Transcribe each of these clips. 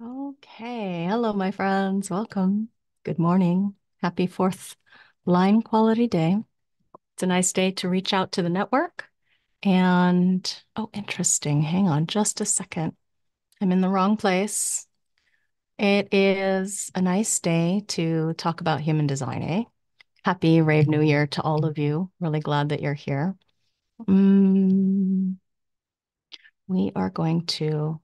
Okay. Hello, my friends. Welcome. Good morning. Happy fourth line quality day. It's a nice day to reach out to the network. And oh, interesting. Hang on just a second. I'm in the wrong place. It is a nice day to talk about human design, eh? Happy Rave New Year to all of you. Really glad that you're here. Mm, we are going to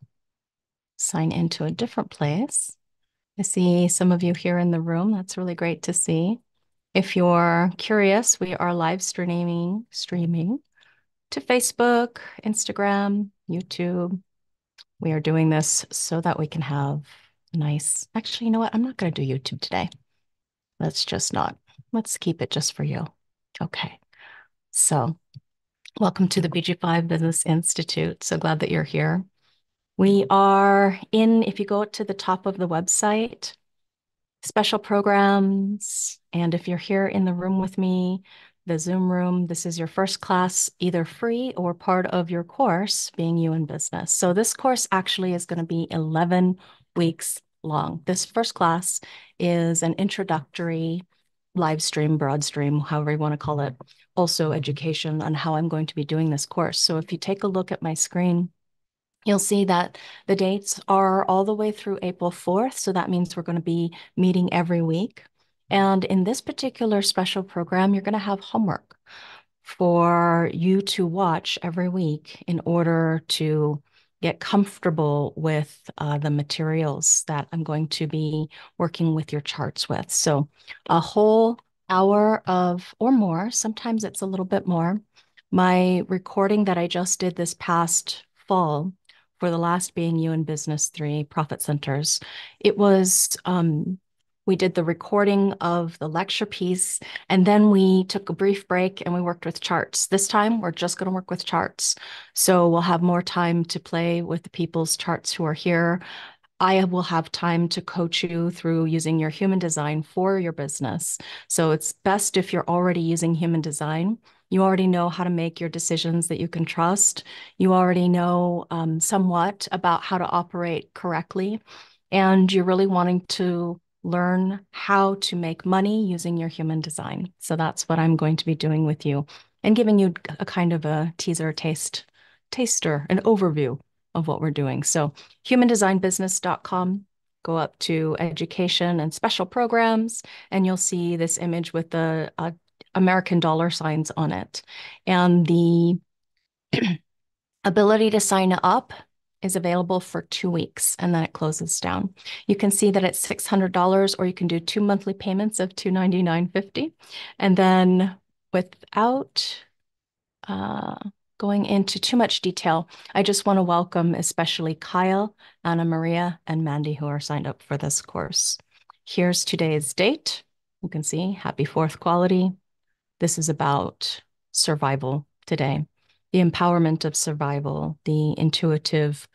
sign into a different place. I see some of you here in the room. That's really great to see. If you're curious, we are live streaming streaming to Facebook, Instagram, YouTube. We are doing this so that we can have nice. Actually, you know what? I'm not going to do YouTube today. Let's just not. Let's keep it just for you. Okay. So, welcome to the BG5 Business Institute. So glad that you're here. We are in, if you go to the top of the website, special programs. And if you're here in the room with me, the Zoom room, this is your first class, either free or part of your course, being you in business. So this course actually is going to be 11 weeks long. This first class is an introductory live stream, broad stream, however you want to call it, also education on how I'm going to be doing this course. So if you take a look at my screen, You'll see that the dates are all the way through April 4th. So that means we're going to be meeting every week. And in this particular special program, you're going to have homework for you to watch every week in order to get comfortable with uh, the materials that I'm going to be working with your charts with. So a whole hour of or more, sometimes it's a little bit more. My recording that I just did this past fall for the last being you in business three profit centers. It was um, we did the recording of the lecture piece and then we took a brief break and we worked with charts. This time we're just going to work with charts. So we'll have more time to play with the people's charts who are here. I will have time to coach you through using your human design for your business. So it's best if you're already using human design you already know how to make your decisions that you can trust. You already know um, somewhat about how to operate correctly. And you're really wanting to learn how to make money using your human design. So that's what I'm going to be doing with you and giving you a kind of a teaser taste, taster, an overview of what we're doing. So humandesignbusiness.com, go up to education and special programs, and you'll see this image with the uh, American dollar signs on it. And the ability to sign up is available for two weeks and then it closes down. You can see that it's $600 or you can do two monthly payments of $299.50. And then without uh, going into too much detail, I just want to welcome especially Kyle, Anna Maria, and Mandy who are signed up for this course. Here's today's date. You can see happy fourth quality, this is about survival today, the empowerment of survival, the intuitive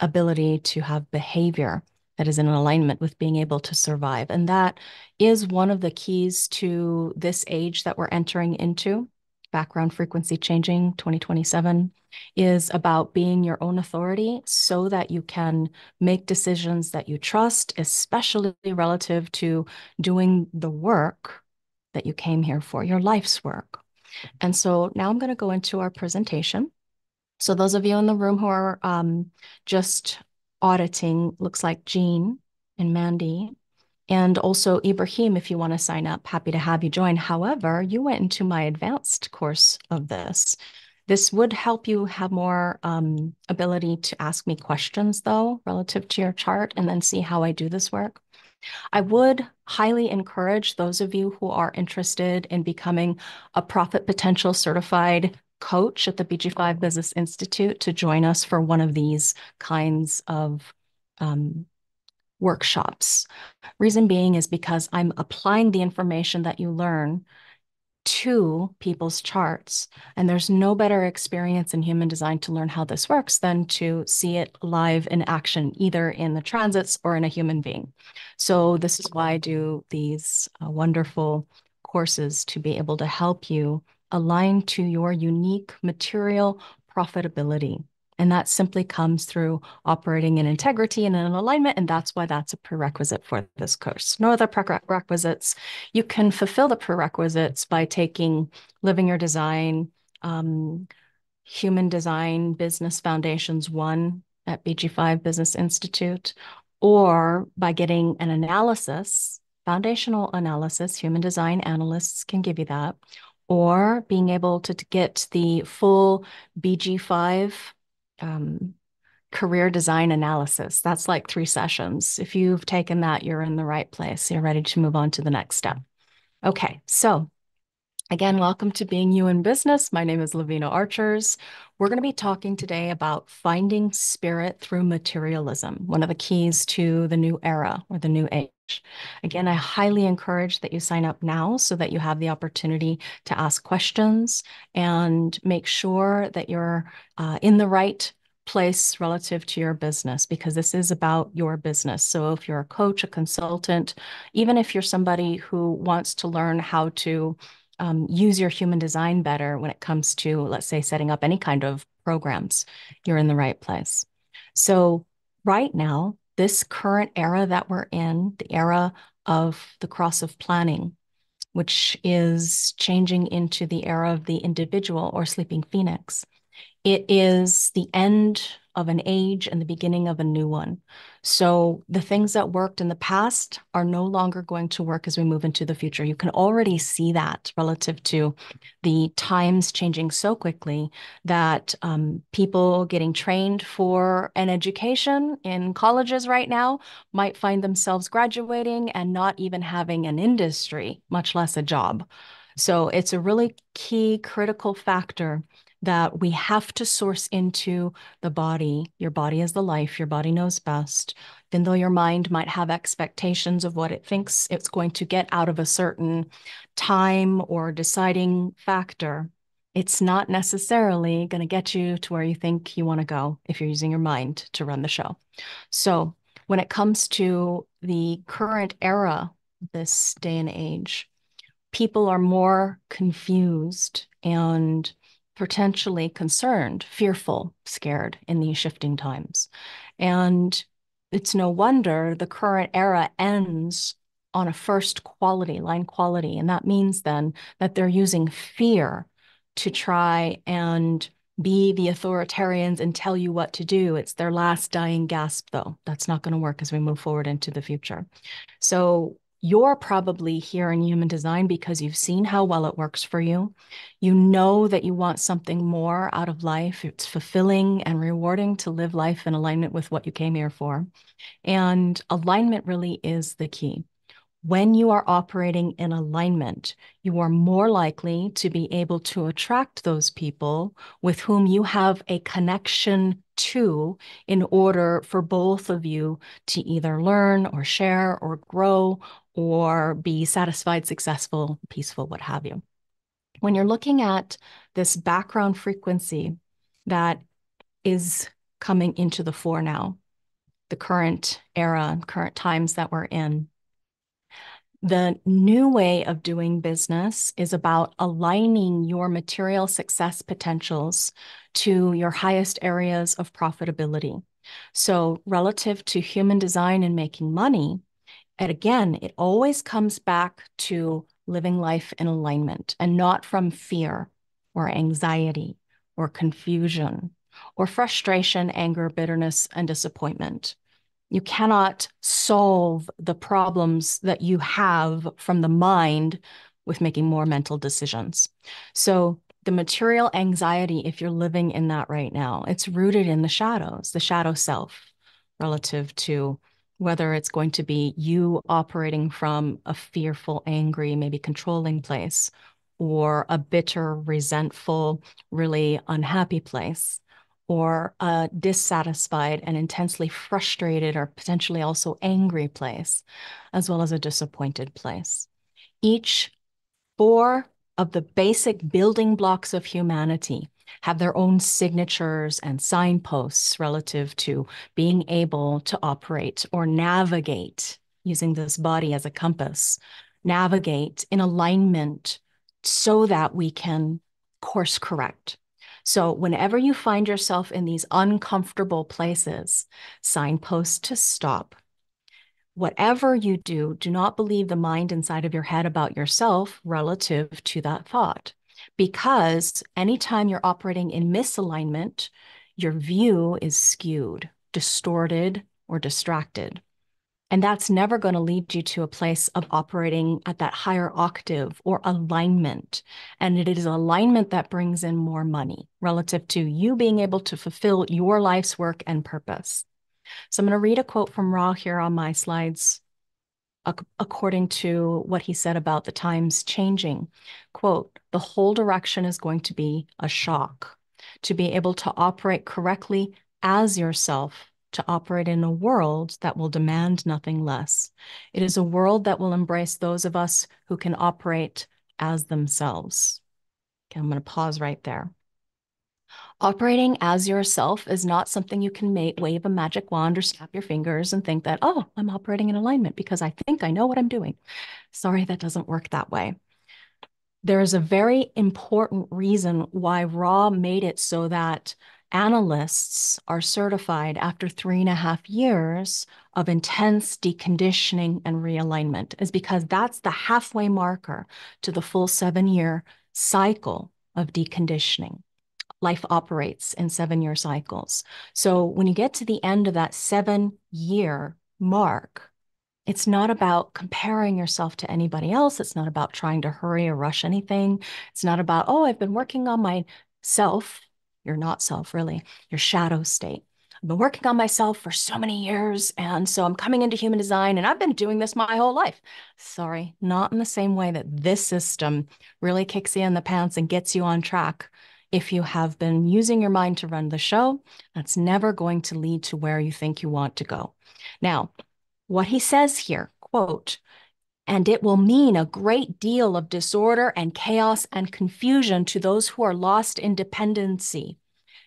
ability to have behavior that is in alignment with being able to survive. And that is one of the keys to this age that we're entering into. Background frequency changing 2027 is about being your own authority so that you can make decisions that you trust, especially relative to doing the work that you came here for, your life's work. And so now I'm going to go into our presentation. So those of you in the room who are um, just auditing, looks like Jean and Mandy, and also Ibrahim, if you want to sign up, happy to have you join. However, you went into my advanced course of this. This would help you have more um, ability to ask me questions, though, relative to your chart, and then see how I do this work. I would highly encourage those of you who are interested in becoming a profit potential certified coach at the BG5 Business Institute to join us for one of these kinds of um, workshops. Reason being is because I'm applying the information that you learn to people's charts. And there's no better experience in human design to learn how this works than to see it live in action, either in the transits or in a human being. So this is why I do these uh, wonderful courses to be able to help you align to your unique material profitability And that simply comes through operating in integrity and in alignment. And that's why that's a prerequisite for this course. No other prerequisites. You can fulfill the prerequisites by taking Living Your Design, um, Human Design Business Foundations 1 at BG5 Business Institute, or by getting an analysis, foundational analysis, human design analysts can give you that, or being able to, to get the full BG5 um, career design analysis. That's like three sessions. If you've taken that, you're in the right place. You're ready to move on to the next step. Okay, so Again, welcome to Being You in Business. My name is Lavina Archers. We're going to be talking today about finding spirit through materialism, one of the keys to the new era or the new age. Again, I highly encourage that you sign up now so that you have the opportunity to ask questions and make sure that you're uh, in the right place relative to your business because this is about your business. So if you're a coach, a consultant, even if you're somebody who wants to learn how to um, use your human design better when it comes to, let's say, setting up any kind of programs, you're in the right place. So, right now, this current era that we're in, the era of the cross of planning, which is changing into the era of the individual or sleeping phoenix, it is the end of an age and the beginning of a new one. So the things that worked in the past are no longer going to work as we move into the future. You can already see that relative to the times changing so quickly that um, people getting trained for an education in colleges right now might find themselves graduating and not even having an industry, much less a job. So it's a really key critical factor that we have to source into the body. Your body is the life, your body knows best. Even though your mind might have expectations of what it thinks it's going to get out of a certain time or deciding factor, it's not necessarily going to get you to where you think you want to go if you're using your mind to run the show. So, when it comes to the current era, this day and age, people are more confused and potentially concerned, fearful, scared in these shifting times. And it's no wonder the current era ends on a first quality, line quality. And that means then that they're using fear to try and be the authoritarians and tell you what to do. It's their last dying gasp, though. That's not going to work as we move forward into the future. So you're probably here in human design because you've seen how well it works for you. You know that you want something more out of life. It's fulfilling and rewarding to live life in alignment with what you came here for. And alignment really is the key. When you are operating in alignment, you are more likely to be able to attract those people with whom you have a connection to in order for both of you to either learn or share or grow or be satisfied, successful, peaceful, what have you. When you're looking at this background frequency that is coming into the fore now, the current era, current times that we're in, the new way of doing business is about aligning your material success potentials to your highest areas of profitability. So, relative to human design and making money, and again, it always comes back to living life in alignment and not from fear or anxiety or confusion or frustration, anger, bitterness, and disappointment. You cannot solve the problems that you have from the mind with making more mental decisions. So, the material anxiety, if you're living in that right now, it's rooted in the shadows, the shadow self relative to whether it's going to be you operating from a fearful, angry, maybe controlling place, or a bitter, resentful, really unhappy place, or a dissatisfied and intensely frustrated or potentially also angry place, as well as a disappointed place. Each four of the basic building blocks of humanity have their own signatures and signposts relative to being able to operate or navigate using this body as a compass, navigate in alignment so that we can course correct. So, whenever you find yourself in these uncomfortable places, signposts to stop. Whatever you do, do not believe the mind inside of your head about yourself relative to that thought. Because anytime you're operating in misalignment, your view is skewed, distorted, or distracted. And that's never going to lead you to a place of operating at that higher octave or alignment. And it is alignment that brings in more money relative to you being able to fulfill your life's work and purpose. So I'm going to read a quote from Ra here on my slides according to what he said about the times changing. Quote, the whole direction is going to be a shock. To be able to operate correctly as yourself to operate in a world that will demand nothing less. It is a world that will embrace those of us who can operate as themselves. Okay, I'm going to pause right there. Operating as yourself is not something you can make, wave a magic wand or snap your fingers and think that, oh, I'm operating in alignment because I think I know what I'm doing. Sorry, that doesn't work that way. There is a very important reason why Ra made it so that analysts are certified after three and a half years of intense deconditioning and realignment is because that's the halfway marker to the full seven year cycle of deconditioning. Life operates in seven year cycles. So when you get to the end of that seven year mark, it's not about comparing yourself to anybody else. It's not about trying to hurry or rush anything. It's not about, oh, I've been working on myself your not self, really, your shadow state. I've been working on myself for so many years. And so I'm coming into human design and I've been doing this my whole life. Sorry, not in the same way that this system really kicks you in the pants and gets you on track. If you have been using your mind to run the show, that's never going to lead to where you think you want to go. Now, what he says here, quote, and it will mean a great deal of disorder and chaos and confusion to those who are lost in dependency.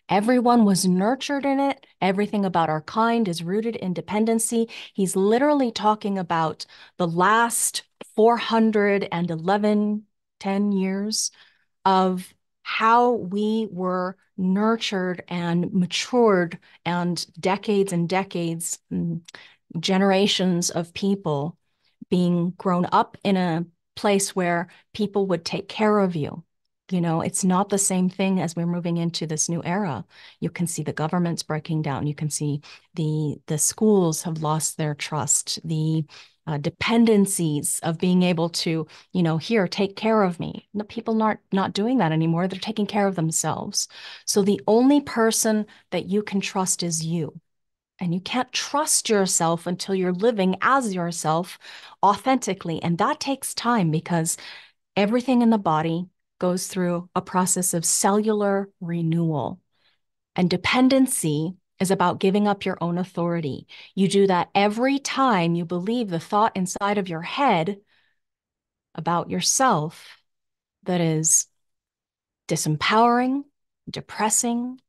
Everyone was nurtured in it. Everything about our kind is rooted in dependency. He's literally talking about the last 411, 10 years of how we were nurtured and matured and decades and decades, mm, generations of people being grown up in a place where people would take care of you. You know, it's not the same thing as we're moving into this new era. You can see the government's breaking down. You can see the the schools have lost their trust. The uh, dependencies of being able to, you know, here take care of me. The people aren't not doing that anymore. They're taking care of themselves. So the only person that you can trust is you. And you can't trust yourself until you're living as yourself authentically. And that takes time because everything in the body goes through a process of cellular renewal. And dependency is about giving up your own authority. You do that every time you believe the thought inside of your head about yourself that is disempowering, depressing,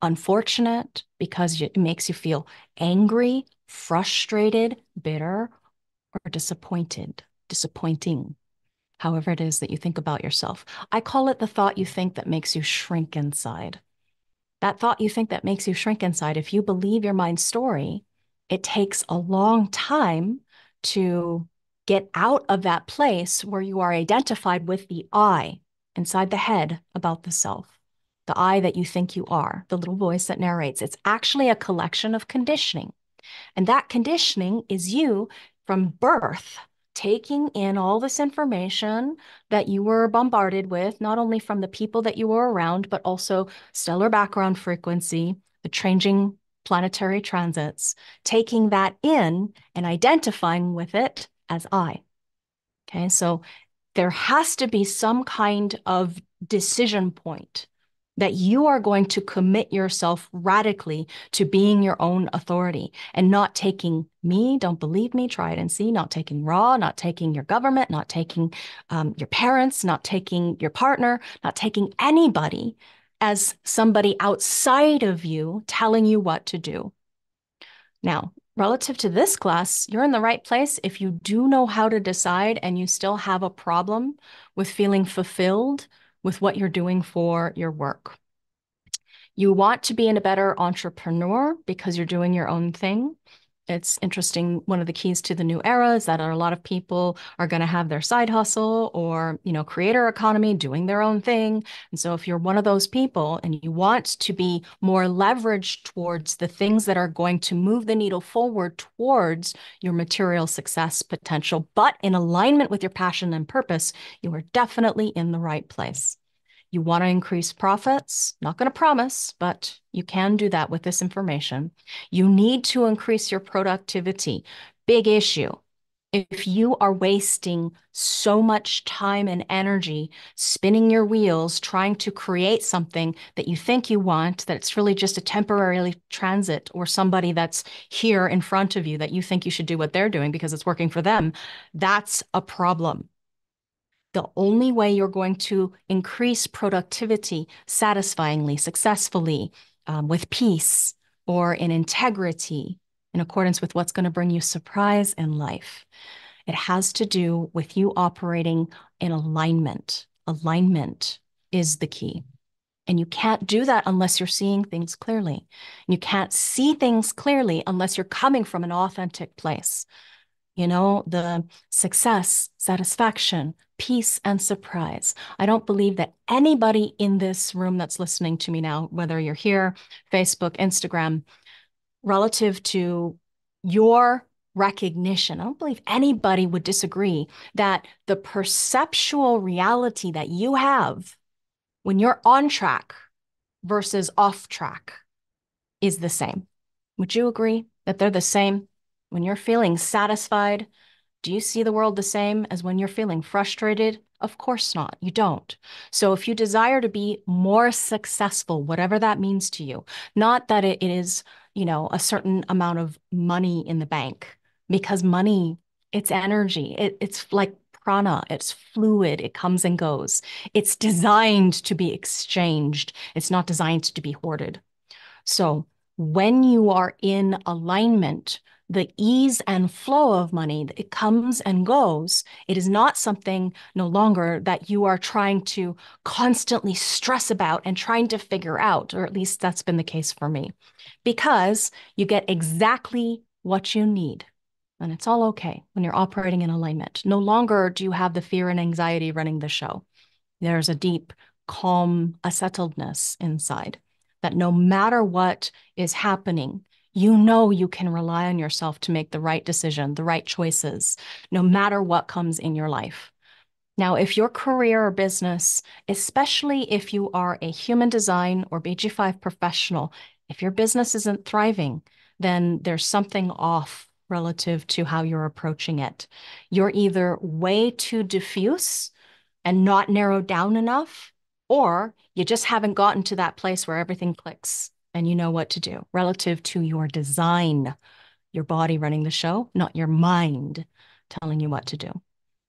unfortunate because it makes you feel angry, frustrated, bitter, or disappointed, disappointing, however it is that you think about yourself. I call it the thought you think that makes you shrink inside. That thought you think that makes you shrink inside, if you believe your mind's story, it takes a long time to get out of that place where you are identified with the I inside the head about the self the I that you think you are, the little voice that narrates. It's actually a collection of conditioning. And that conditioning is you from birth taking in all this information that you were bombarded with, not only from the people that you were around, but also stellar background frequency, the changing planetary transits, taking that in and identifying with it as I. Okay, so there has to be some kind of decision point that you are going to commit yourself radically to being your own authority and not taking me, don't believe me, try it and see, not taking Ra, not taking your government, not taking um, your parents, not taking your partner, not taking anybody as somebody outside of you telling you what to do. Now, relative to this class, you're in the right place if you do know how to decide and you still have a problem with feeling fulfilled with what you're doing for your work. You want to be in a better entrepreneur because you're doing your own thing it's interesting one of the keys to the new era is that a lot of people are going to have their side hustle or you know creator economy doing their own thing. And so if you're one of those people and you want to be more leveraged towards the things that are going to move the needle forward towards your material success potential but in alignment with your passion and purpose you are definitely in the right place you want to increase profits, not going to promise, but you can do that with this information. You need to increase your productivity. Big issue. If you are wasting so much time and energy spinning your wheels trying to create something that you think you want, that it's really just a temporary transit or somebody that's here in front of you that you think you should do what they're doing because it's working for them, that's a problem the only way you're going to increase productivity satisfyingly, successfully, um, with peace or in integrity, in accordance with what's going to bring you surprise in life. It has to do with you operating in alignment. Alignment is the key. And you can't do that unless you're seeing things clearly. You can't see things clearly unless you're coming from an authentic place you know, the success, satisfaction, peace, and surprise. I don't believe that anybody in this room that's listening to me now, whether you're here, Facebook, Instagram, relative to your recognition, I don't believe anybody would disagree that the perceptual reality that you have when you're on track versus off track is the same. Would you agree that they're the same? When you're feeling satisfied, do you see the world the same as when you're feeling frustrated? Of course not. You don't. So if you desire to be more successful, whatever that means to you, not that it is, you know, a certain amount of money in the bank, because money, it's energy. It, it's like prana, it's fluid, it comes and goes. It's designed to be exchanged. It's not designed to be hoarded. So when you are in alignment the ease and flow of money, it comes and goes. It is not something no longer that you are trying to constantly stress about and trying to figure out, or at least that's been the case for me, because you get exactly what you need. And it's all okay when you're operating in alignment. No longer do you have the fear and anxiety running the show. There's a deep, calm, a settledness inside that no matter what is happening, you know you can rely on yourself to make the right decision, the right choices, no matter what comes in your life. Now, if your career or business, especially if you are a human design or BG5 professional, if your business isn't thriving, then there's something off relative to how you're approaching it. You're either way too diffuse and not narrowed down enough, or you just haven't gotten to that place where everything clicks and you know what to do relative to your design, your body running the show, not your mind telling you what to do.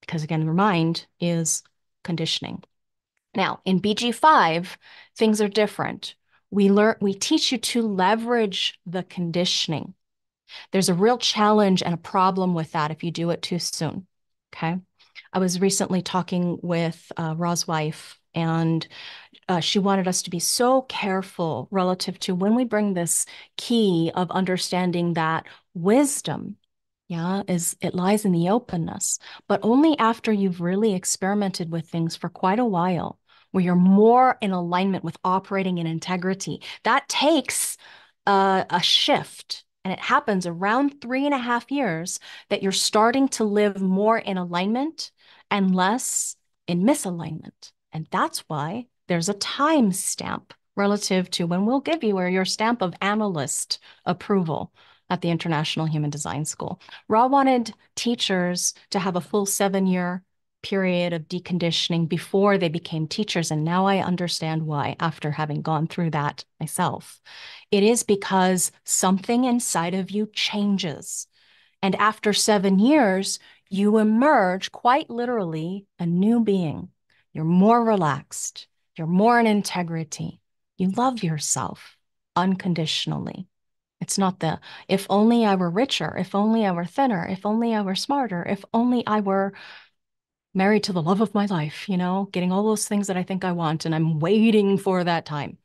Because again, your mind is conditioning. Now, in BG5, things are different. We learn we teach you to leverage the conditioning. There's a real challenge and a problem with that if you do it too soon. Okay. I was recently talking with uh, Ra's wife, and uh, she wanted us to be so careful relative to when we bring this key of understanding that wisdom yeah is it lies in the openness. But only after you've really experimented with things for quite a while where you're more in alignment with operating in integrity that takes a, a shift. And it happens around three and a half years that you're starting to live more in alignment and less in misalignment. And that's why there's a time stamp relative to when we'll give you your stamp of analyst approval at the International Human Design School. Ra wanted teachers to have a full seven year period of deconditioning before they became teachers. And now I understand why, after having gone through that myself. It is because something inside of you changes. And after seven years, you emerge quite literally a new being. You're more relaxed. You're more in integrity. You love yourself unconditionally. It's not the if only I were richer, if only I were thinner, if only I were smarter, if only I were married to the love of my life, you know, getting all those things that I think I want and I'm waiting for that time.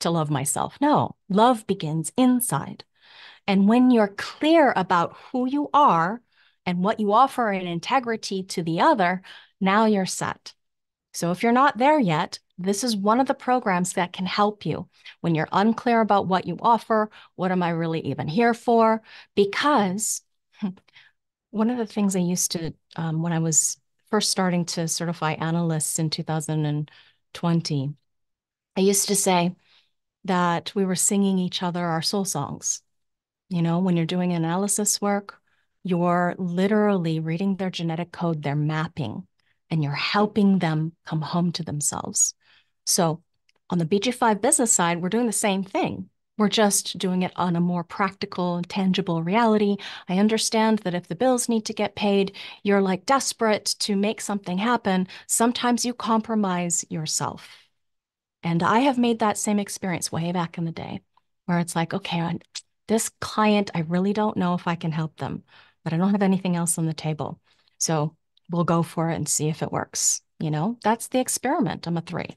to love myself. No, love begins inside. And when you're clear about who you are and what you offer in integrity to the other, now you're set. So if you're not there yet, this is one of the programs that can help you when you're unclear about what you offer. What am I really even here for? Because one of the things I used to, um, when I was first starting to certify analysts in 2020, I used to say that we were singing each other our soul songs. You know, when you're doing analysis work, you're literally reading their genetic code, they're mapping, and you're helping them come home to themselves. So on the BG5 business side, we're doing the same thing. We're just doing it on a more practical, tangible reality. I understand that if the bills need to get paid, you're like desperate to make something happen. Sometimes you compromise yourself. And I have made that same experience way back in the day where it's like, okay, this client, I really don't know if I can help them, but I don't have anything else on the table. So we'll go for it and see if it works. You know, that's the experiment. I'm a three.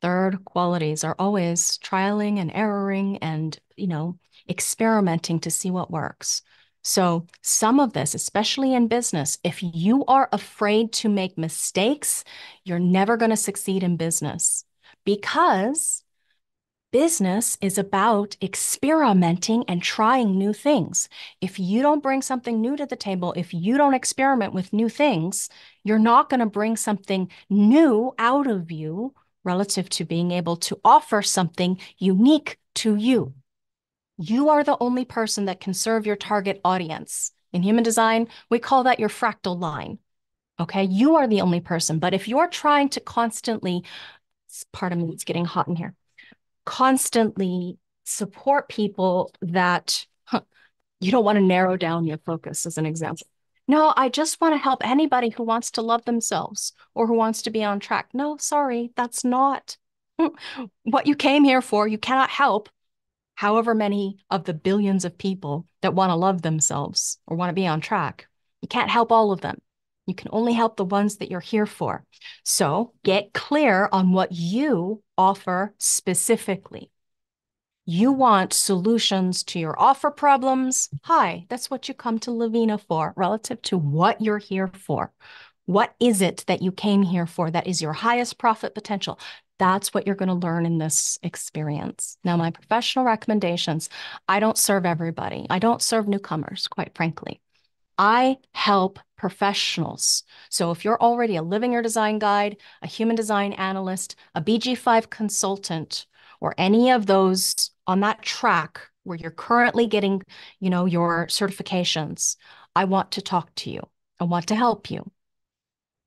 Third qualities are always trialing and erroring and, you know, experimenting to see what works. So, some of this, especially in business, if you are afraid to make mistakes, you're never going to succeed in business because business is about experimenting and trying new things. If you don't bring something new to the table, if you don't experiment with new things, you're not going to bring something new out of you relative to being able to offer something unique to you. You are the only person that can serve your target audience. In human design, we call that your fractal line. Okay, you are the only person. But if you're trying to constantly, pardon me, it's getting hot in here, constantly support people that huh, you don't want to narrow down your focus, as an example. No, I just want to help anybody who wants to love themselves or who wants to be on track. No, sorry, that's not what you came here for. You cannot help however many of the billions of people that want to love themselves or want to be on track. You can't help all of them. You can only help the ones that you're here for. So get clear on what you offer specifically. You want solutions to your offer problems. Hi, that's what you come to Lavina for, relative to what you're here for. What is it that you came here for that is your highest profit potential? That's what you're going to learn in this experience. Now, my professional recommendations I don't serve everybody, I don't serve newcomers, quite frankly. I help professionals. So if you're already a living your design guide, a human design analyst, a BG5 consultant, or any of those on that track where you're currently getting, you know, your certifications, I want to talk to you. I want to help you.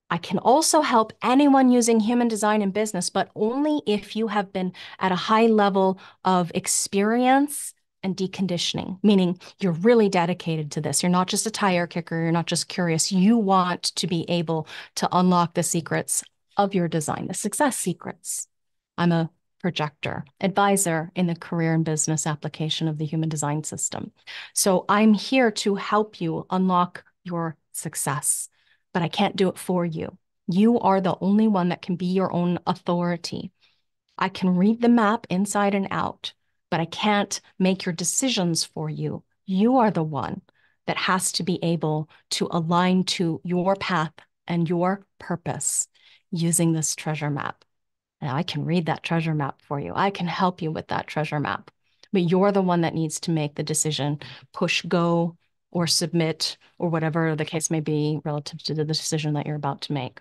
I can also help anyone using human design in business, but only if you have been at a high level of experience and deconditioning, meaning you're really dedicated to this. You're not just a tire kicker, you're not just curious. You want to be able to unlock the secrets of your design, the success secrets. I'm a projector, advisor in the career and business application of the human design system. So I'm here to help you unlock your success, but I can't do it for you. You are the only one that can be your own authority. I can read the map inside and out, but I can't make your decisions for you. You are the one that has to be able to align to your path and your purpose using this treasure map. And I can read that treasure map for you. I can help you with that treasure map. But you're the one that needs to make the decision, push go or submit or whatever the case may be relative to the decision that you're about to make.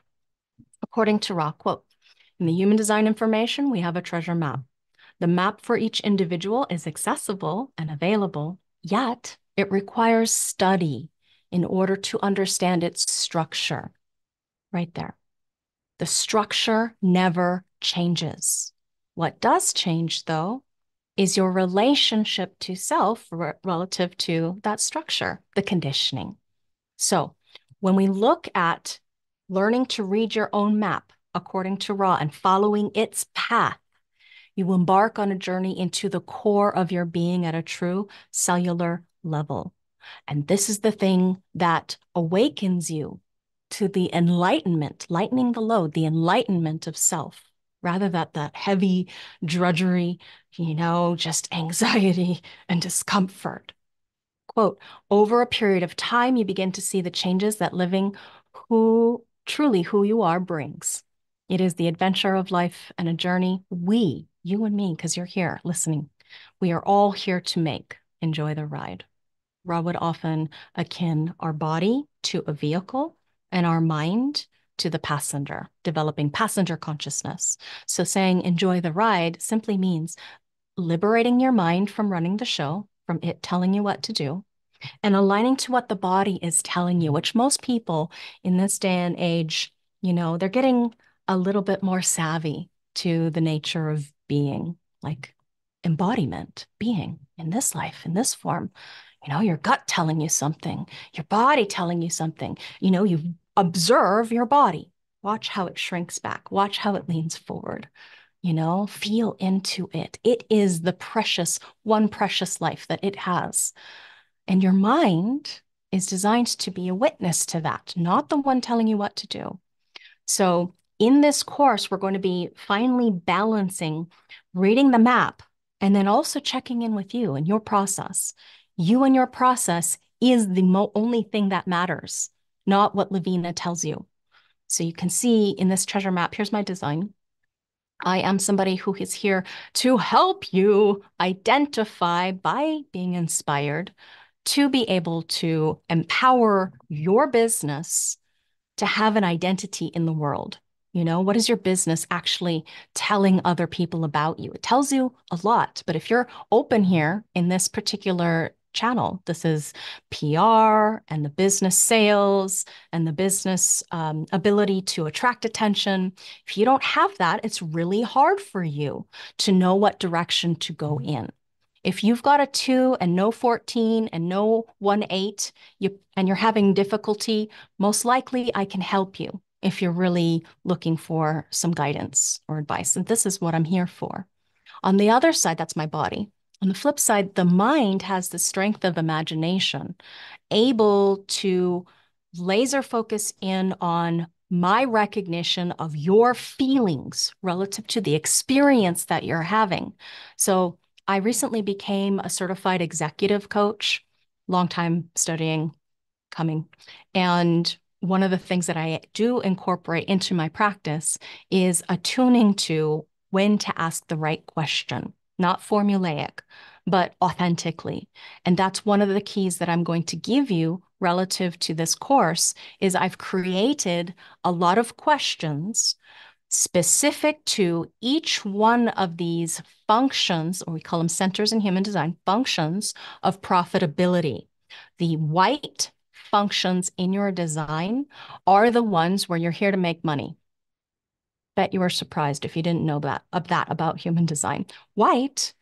According to Ra, quote, in the human design information, we have a treasure map. The map for each individual is accessible and available, yet it requires study in order to understand its structure. Right there. The structure never changes. What does change, though, is your relationship to self re relative to that structure, the conditioning. So, when we look at learning to read your own map according to Ra and following its path, you embark on a journey into the core of your being at a true cellular level. And this is the thing that awakens you to the enlightenment, lightening the load, the enlightenment of self. Rather than that heavy drudgery, you know, just anxiety and discomfort. Quote, over a period of time, you begin to see the changes that living who truly who you are brings. It is the adventure of life and a journey we, you and me, because you're here listening, we are all here to make. Enjoy the ride. Ra would often akin our body to a vehicle and our mind to the passenger, developing passenger consciousness. So saying enjoy the ride simply means liberating your mind from running the show, from it telling you what to do, and aligning to what the body is telling you, which most people in this day and age, you know, they're getting a little bit more savvy to the nature of being, like embodiment, being in this life, in this form. You know, your gut telling you something, your body telling you something. You know, you observe your body, watch how it shrinks back, watch how it leans forward. You know, feel into it. It is the precious, one precious life that it has. And your mind is designed to be a witness to that, not the one telling you what to do. So, in this course, we're going to be finally balancing reading the map and then also checking in with you and your process. You and your process is the mo- only thing that matters, not what Lavina tells you. So you can see in this treasure map, here's my design. I am somebody who is here to help you identify by being inspired to be able to empower your business to have an identity in the world. You know, what is your business actually telling other people about you? It tells you a lot, but if you're open here in this particular channel, this is PR and the business sales and the business um, ability to attract attention. If you don't have that, it's really hard for you to know what direction to go in. If you've got a two and no 14 and no one eight, you, and you're having difficulty, most likely I can help you if you're really looking for some guidance or advice. And this is what I'm here for. On the other side, that's my body. On the flip side, the mind has the strength of imagination, able to laser focus in on my recognition of your feelings relative to the experience that you're having. So I recently became a certified executive coach, long time studying, coming. And one of the things that I do incorporate into my practice is attuning to when to ask the right question, not formulaic, but authentically. And that's one of the keys that I'm going to give you relative to this course is I've created a lot of questions specific to each one of these functions, or we call them centers in human design, functions of profitability. The white functions in your design are the ones where you're here to make money. Bet you were surprised if you didn't know that, of that about human design. White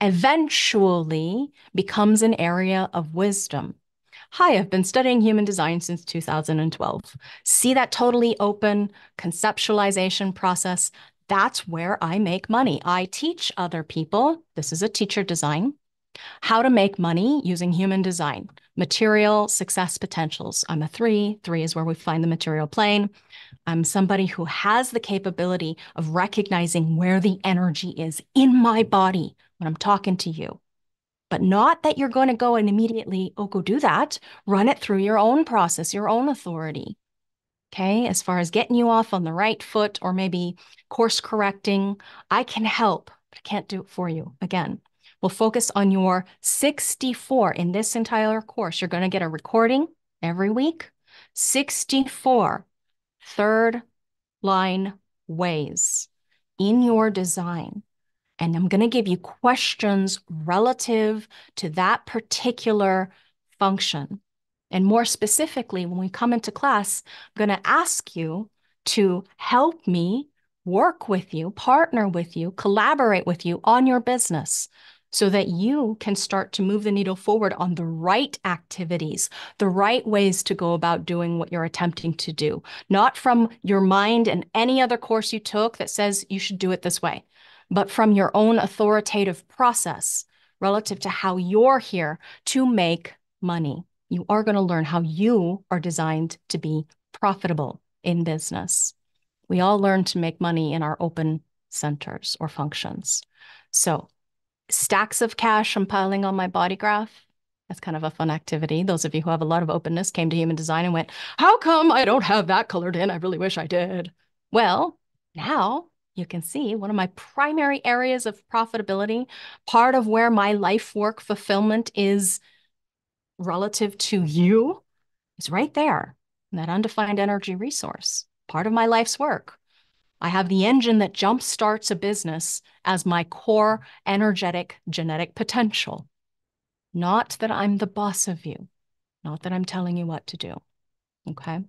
eventually becomes an area of wisdom. Hi, I've been studying human design since 2012. See that totally open conceptualization process? That's where I make money. I teach other people, this is a teacher design, how to make money using human design, material success potentials. I'm a three. Three is where we find the material plane. I'm somebody who has the capability of recognizing where the energy is in my body when I'm talking to you but not that you're going to go and immediately, oh, go do that. Run it through your own process, your own authority. Okay. As far as getting you off on the right foot or maybe course correcting, I can help, but I can't do it for you. Again, we'll focus on your 64 in this entire course. You're going to get a recording every week. 64 third line ways in your design and I'm going to give you questions relative to that particular function. And more specifically, when we come into class, I'm going to ask you to help me work with you, partner with you, collaborate with you on your business so that you can start to move the needle forward on the right activities, the right ways to go about doing what you're attempting to do, not from your mind and any other course you took that says you should do it this way but from your own authoritative process relative to how you're here to make money. You are going to learn how you are designed to be profitable in business. We all learn to make money in our open centers or functions. So stacks of cash I'm piling on my body graph. That's kind of a fun activity. Those of you who have a lot of openness came to human design and went, How come I don't have that colored in? I really wish I did. Well, now you can see one of my primary areas of profitability, part of where my life work fulfillment is relative to you, is right there, that undefined energy resource, part of my life's work. I have the engine that jumpstarts a business as my core energetic genetic potential. Not that I'm the boss of you, not that I'm telling you what to do. Okay.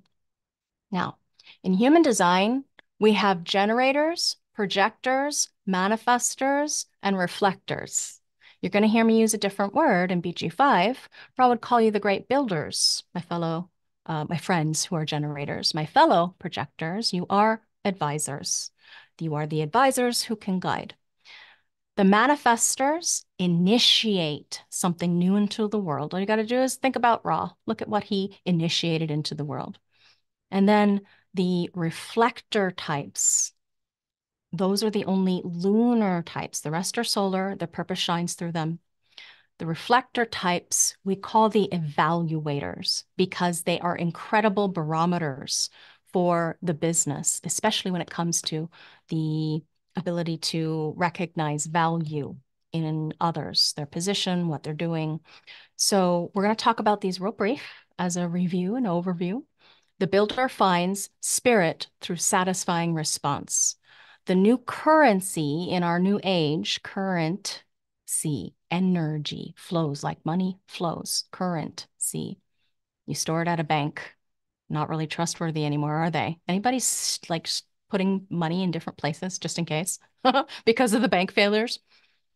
Now, in human design, we have generators, projectors, manifestors, and reflectors. You're going to hear me use a different word in BG5, but I would call you the great builders, my fellow, uh, my friends who are generators, my fellow projectors. You are advisors. You are the advisors who can guide. The manifestors initiate something new into the world. All you got to do is think about Ra. Look at what he initiated into the world. And then the reflector types, those are the only lunar types. The rest are solar. The purpose shines through them. The reflector types we call the evaluators because they are incredible barometers for the business, especially when it comes to the ability to recognize value in others, their position, what they're doing. So we're going to talk about these real brief as a review and overview. The builder finds spirit through satisfying response. The new currency in our new age, current C, energy flows like money flows, current C. You store it at a bank not really trustworthy anymore, are they? Anybody's like putting money in different places just in case because of the bank failures?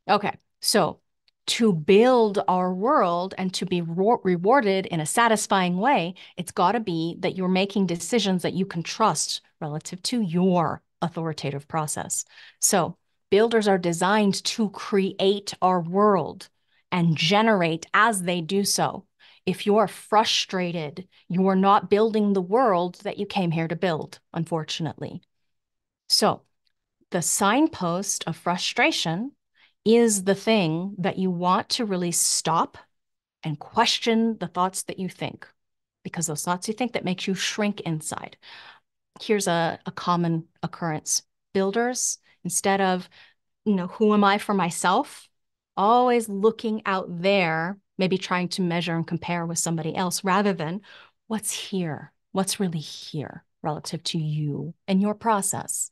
Okay, so to build our world and to be rewarded in a satisfying way, it's got to be that you're making decisions that you can trust relative to your authoritative process. So, builders are designed to create our world and generate as they do so if you're frustrated, you're not building the world that you came here to build, unfortunately. So, the signpost of frustration is the thing that you want to really stop and question the thoughts that you think, because those thoughts you think that makes you shrink inside. Here's a, a common occurrence. Builders, instead of, you know, who am I for myself? Always looking out there maybe trying to measure and compare with somebody else rather than what's here, what's really here relative to you and your process.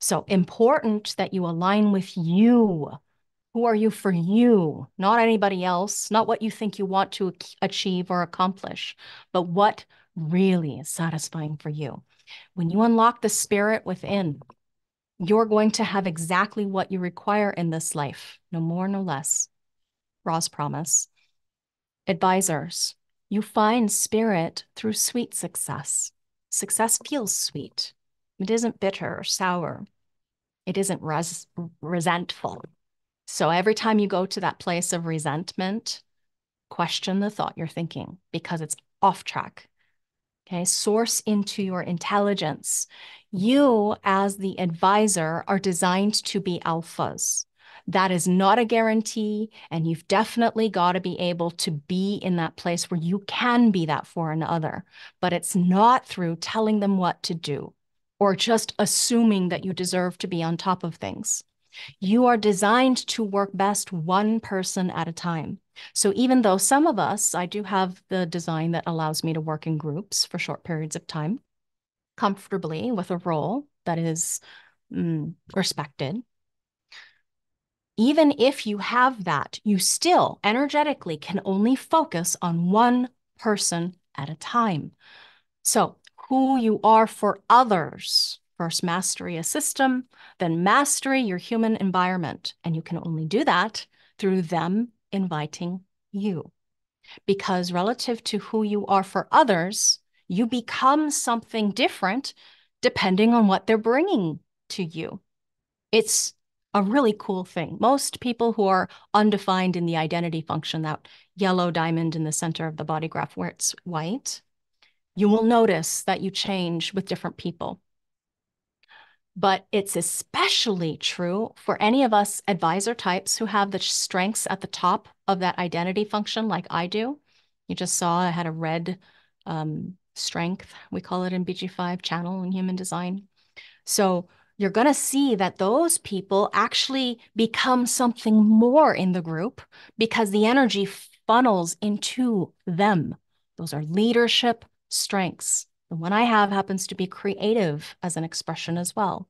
So important that you align with you. Who are you for you? Not anybody else, not what you think you want to achieve or accomplish, but what really is satisfying for you. When you unlock the spirit within, you're going to have exactly what you require in this life, no more, no less. Ra's promise advisors. You find spirit through sweet success. Success feels sweet. It isn't bitter or sour. It isn't res resentful. So every time you go to that place of resentment, question the thought you're thinking because it's off track. Okay, source into your intelligence. You, as the advisor, are designed to be alphas. That is not a guarantee. And you've definitely got to be able to be in that place where you can be that for another. But it's not through telling them what to do or just assuming that you deserve to be on top of things. You are designed to work best one person at a time. So even though some of us, I do have the design that allows me to work in groups for short periods of time, comfortably with a role that is mm, respected even if you have that, you still energetically can only focus on one person at a time. So, who you are for others. First, mastery a system, then mastery your human environment. And you can only do that through them inviting you. Because relative to who you are for others, you become something different depending on what they're bringing to you. It's a really cool thing. Most people who are undefined in the identity function, that yellow diamond in the center of the body graph where it's white, you will notice that you change with different people. but it's especially true for any of us advisor types who have the strengths at the top of that identity function, like I do. You just saw I had a red um, strength, we call it in BG5 channel in human design. So you're going to see that those people actually become something more in the group because the energy funnels into them. Those are leadership strengths. The one I have happens to be creative as an expression as well.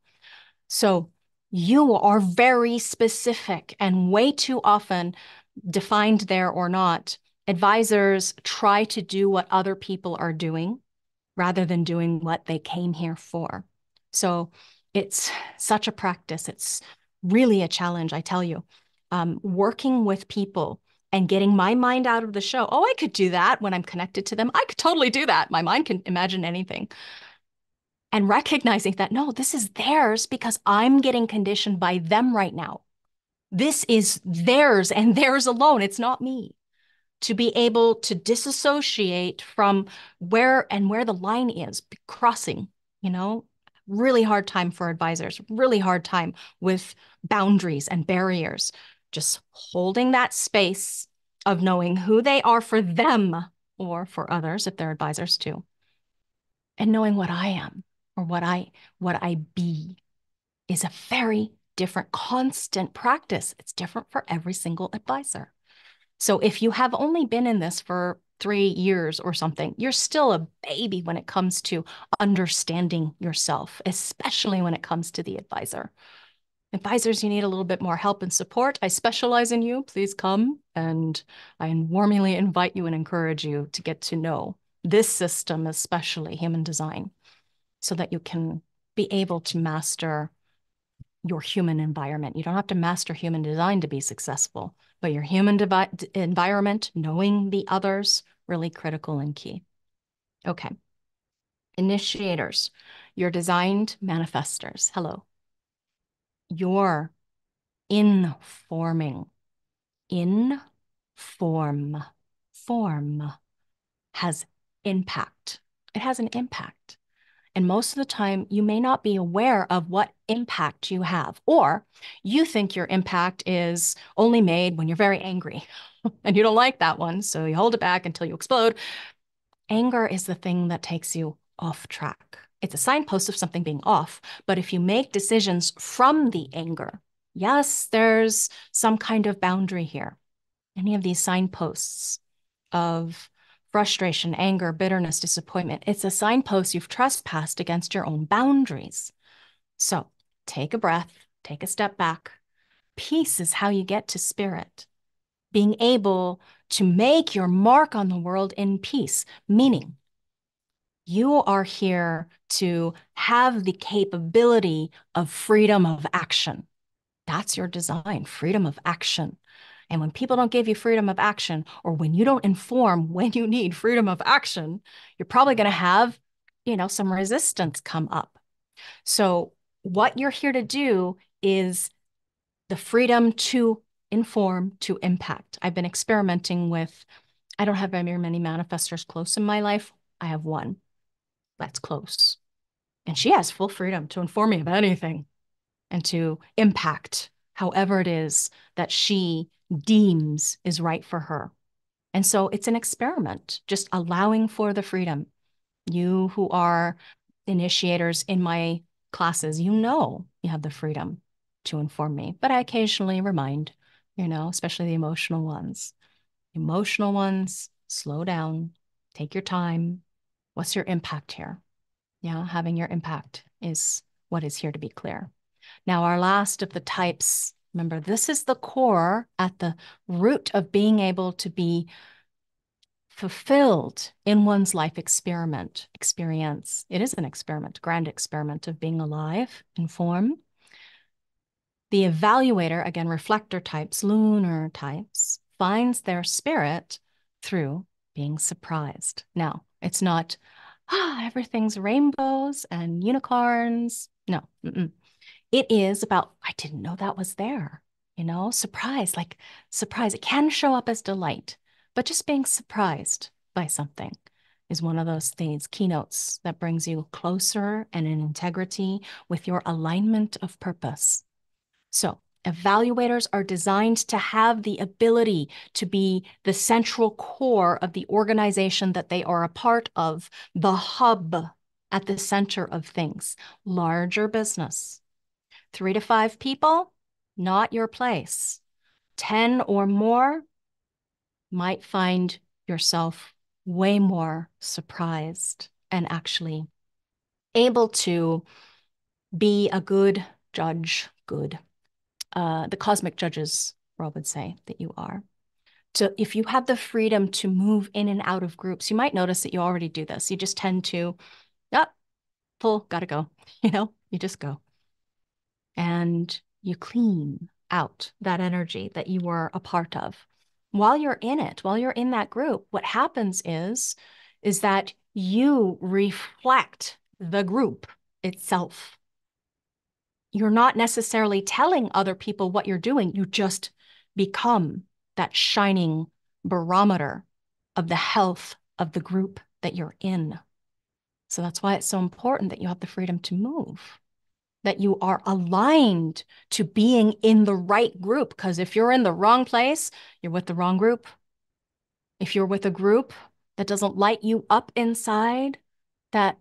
So you are very specific and way too often defined there or not. Advisors try to do what other people are doing rather than doing what they came here for. So it's such a practice. It's really a challenge, I tell you. Um, working with people and getting my mind out of the show. Oh, I could do that when I'm connected to them. I could totally do that. My mind can imagine anything. And recognizing that, no, this is theirs because I'm getting conditioned by them right now. This is theirs and theirs alone. It's not me. To be able to disassociate from where and where the line is, crossing, you know, really hard time for advisors, really hard time with boundaries and barriers. Just holding that space of knowing who they are for them or for others if they're advisors too and knowing what i am or what i what i be is a very different constant practice. It's different for every single advisor. So if you have only been in this for three years or something, you're still a baby when it comes to understanding yourself, especially when it comes to the advisor. Advisors, you need a little bit more help and support. I specialize in you. Please come. And I warmly invite you and encourage you to get to know this system, especially human design, so that you can be able to master your human environment. You don't have to master human design to be successful, but your human environment, knowing the others, really critical and key. Okay. Initiators, your designed manifestors. Hello you're informing. Inform, form has impact. It has an impact. And most of the time, you may not be aware of what impact you have, or you think your impact is only made when you're very angry and you don't like that one. So you hold it back until you explode. Anger is the thing that takes you off track it's a signpost of something being off. But if you make decisions from the anger, yes, there's some kind of boundary here. Any of these signposts of frustration, anger, bitterness, disappointment, it's a signpost you've trespassed against your own boundaries. So take a breath, take a step back. Peace is how you get to spirit. Being able to make your mark on the world in peace, meaning you are here to have the capability of freedom of action. That's your design, freedom of action. And when people don't give you freedom of action, or when you don't inform when you need freedom of action, you're probably going to have, you know, some resistance come up. So what you're here to do is the freedom to inform, to impact. I've been experimenting with, I don't have very many manifestors close in my life. I have one that's close. And she has full freedom to inform me of anything and to impact however it is that she deems is right for her. And so it's an experiment, just allowing for the freedom. You who are initiators in my classes, you know you have the freedom to inform me, but I occasionally remind, you know, especially the emotional ones. Emotional ones, slow down, take your time, What's your impact here? Yeah, having your impact is what is here to be clear. Now, our last of the types, remember, this is the core at the root of being able to be fulfilled in one's life experiment, experience. It is an experiment, grand experiment of being alive in form. The evaluator, again, reflector types, lunar types, finds their spirit through being surprised. Now, it's not, ah, everything's rainbows and unicorns. No, mm-mm. It is about, I didn't know that was there, you know, surprise, like surprise. It can show up as delight, but just being surprised by something. is one of those things, keynotes that brings you closer and in integrity with your alignment of purpose. So evaluators are designed to have the ability to be the central core of the organization that they are a part of, the hub at the center of things, larger business. Three to five people, not your place. 10 or more might find yourself way more surprised and actually able to be a good judge, good. Uh, the cosmic judges, Rob would say that you are. So if you have the freedom to move in and out of groups, you might notice that you already do this. You just tend to, oh, pull, gotta go. You know, you just go. And you clean out that energy that you were a part of while you're in it, while you're in that group, what happens is, is that you reflect the group itself. You're not necessarily telling other people what you're doing. You just become that shining barometer of the health of the group that you're in. So that's why it's so important that you have the freedom to move that you are aligned to being in the right group. Because if you're in the wrong place, you're with the wrong group. If you're with a group that doesn't light you up inside, that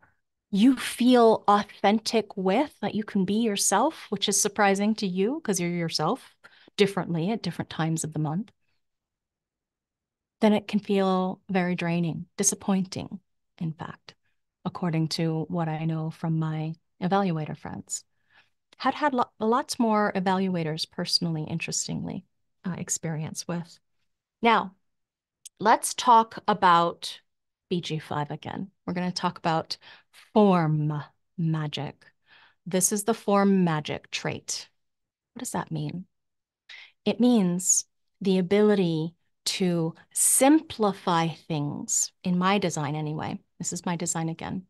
you feel authentic with, that you can be yourself, which is surprising to you because you're yourself differently at different times of the month, then it can feel very draining, disappointing, in fact, according to what I know from my evaluator friends had had lo lots more evaluators personally, interestingly, uh, experience with. Now, let's talk about BG5 again. We're going to talk about form magic. This is the form magic trait. What does that mean? It means the ability to simplify things in my design anyway. This is my design again.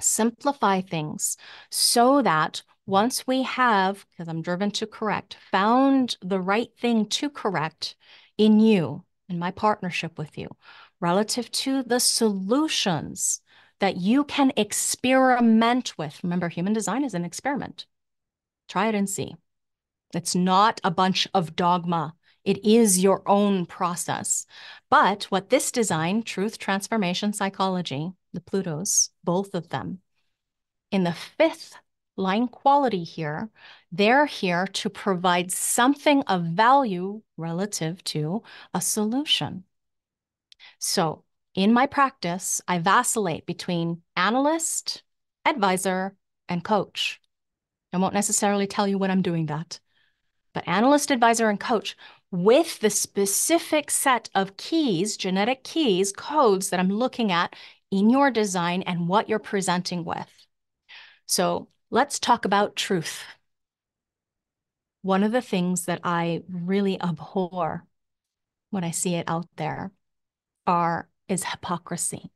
Simplify things so that once we have, because I'm driven to correct, found the right thing to correct in you, in my partnership with you, relative to the solutions that you can experiment with. Remember, human design is an experiment. Try it and see. It's not a bunch of dogma. It is your own process. But what this design, truth, transformation, psychology, the Plutos, both of them, in the fifth line quality here, they're here to provide something of value relative to a solution. So in my practice, I vacillate between analyst, advisor, and coach. I won't necessarily tell you when I'm doing that, but analyst, advisor, and coach with the specific set of keys, genetic keys, codes that I'm looking at in your design and what you're presenting with. So Let's talk about truth. One of the things that I really abhor when I see it out there are is hypocrisy.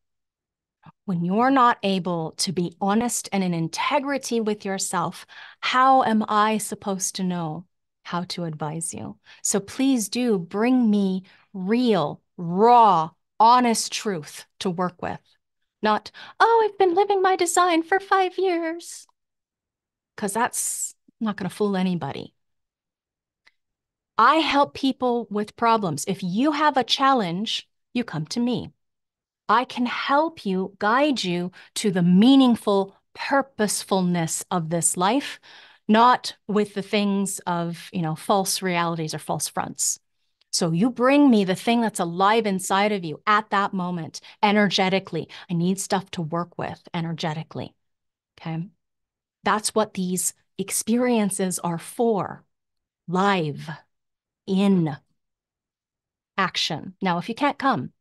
When you're not able to be honest and in integrity with yourself, how am I supposed to know how to advise you? So please do bring me real, raw, honest truth to work with. Not, oh, I've been living my design for five years because that's not going to fool anybody. I help people with problems. If you have a challenge, you come to me. I can help you, guide you to the meaningful purposefulness of this life, not with the things of, you know, false realities or false fronts. So you bring me the thing that's alive inside of you at that moment, energetically. I need stuff to work with energetically. Okay. That's what these experiences are for live in action. Now, if you can't come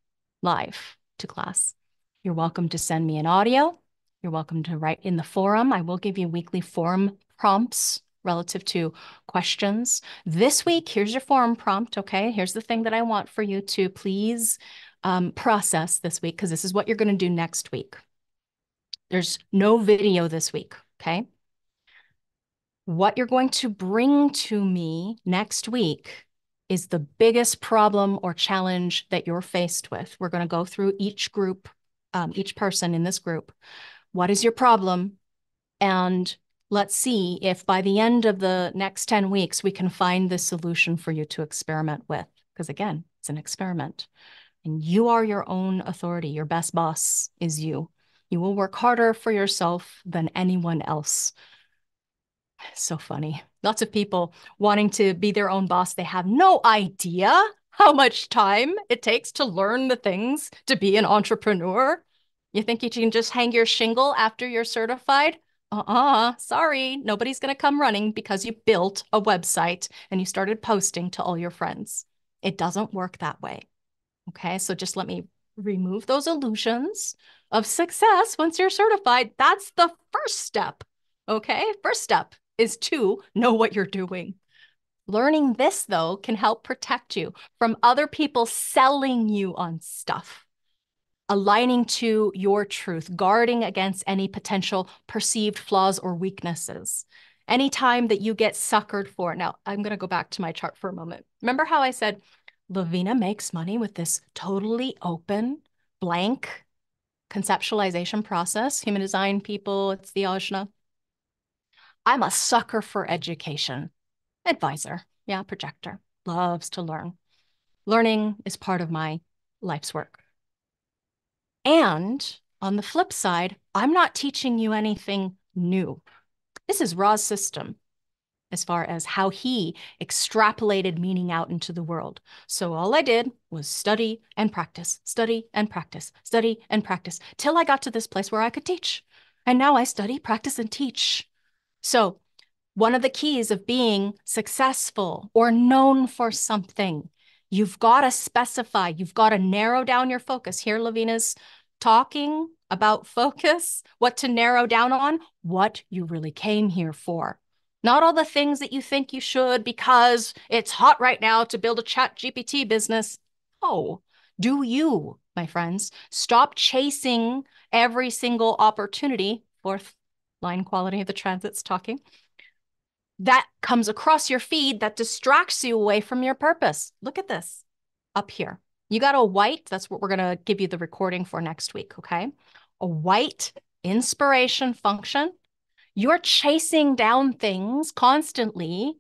live to class, you're welcome to send me an audio. You're welcome to write in the forum. I will give you weekly forum prompts relative to questions. This week, here's your forum prompt, okay? Here's the thing that I want for you to please um, process this week, because this is what you're going to do next week. There's no video this week, okay? What you're going to bring to me next week is the biggest problem or challenge that you're faced with. We're going to go through each group um, each person in this group, what is your problem? And let's see if by the end of the next 10 weeks, we can find the solution for you to experiment with. Because again, it's an experiment. And you are your own authority. Your best boss is you. You will work harder for yourself than anyone else. So funny. Lots of people wanting to be their own boss. They have no idea how much time it takes to learn the things to be an entrepreneur. You think you can just hang your shingle after you're certified? Uh-uh, sorry, nobody's going to come running because you built a website and you started posting to all your friends. It doesn't work that way. Okay, so just let me remove those illusions of success once you're certified. That's the first step. Okay, first step is to know what you're doing. Learning this, though, can help protect you from other people selling you on stuff, aligning to your truth, guarding against any potential perceived flaws or weaknesses. Anytime that you get suckered for, now I'm going to go back to my chart for a moment. Remember how I said Lavina makes money with this totally open, blank conceptualization process? Human design people, it's the Ajna. I'm a sucker for education. Advisor, yeah, projector, loves to learn. Learning is part of my life's work. And on the flip side, I'm not teaching you anything new. This is Ra's system as far as how he extrapolated meaning out into the world. So all I did was study and practice, study and practice, study and practice, till I got to this place where I could teach. And now I study, practice, and teach. So, one of the keys of being successful or known for something, you've got to specify, you've got to narrow down your focus. Here, Lavina's talking about focus, what to narrow down on, what you really came here for. Not all the things that you think you should because it's hot right now to build a chat GPT business. Oh, do you, my friends, stop chasing every single opportunity, fourth line quality of the transits talking, that comes across your feed that distracts you away from your purpose. Look at this up here. You got a white, that's what we're going to give you the recording for next week, okay? A white inspiration function. You're chasing down things constantly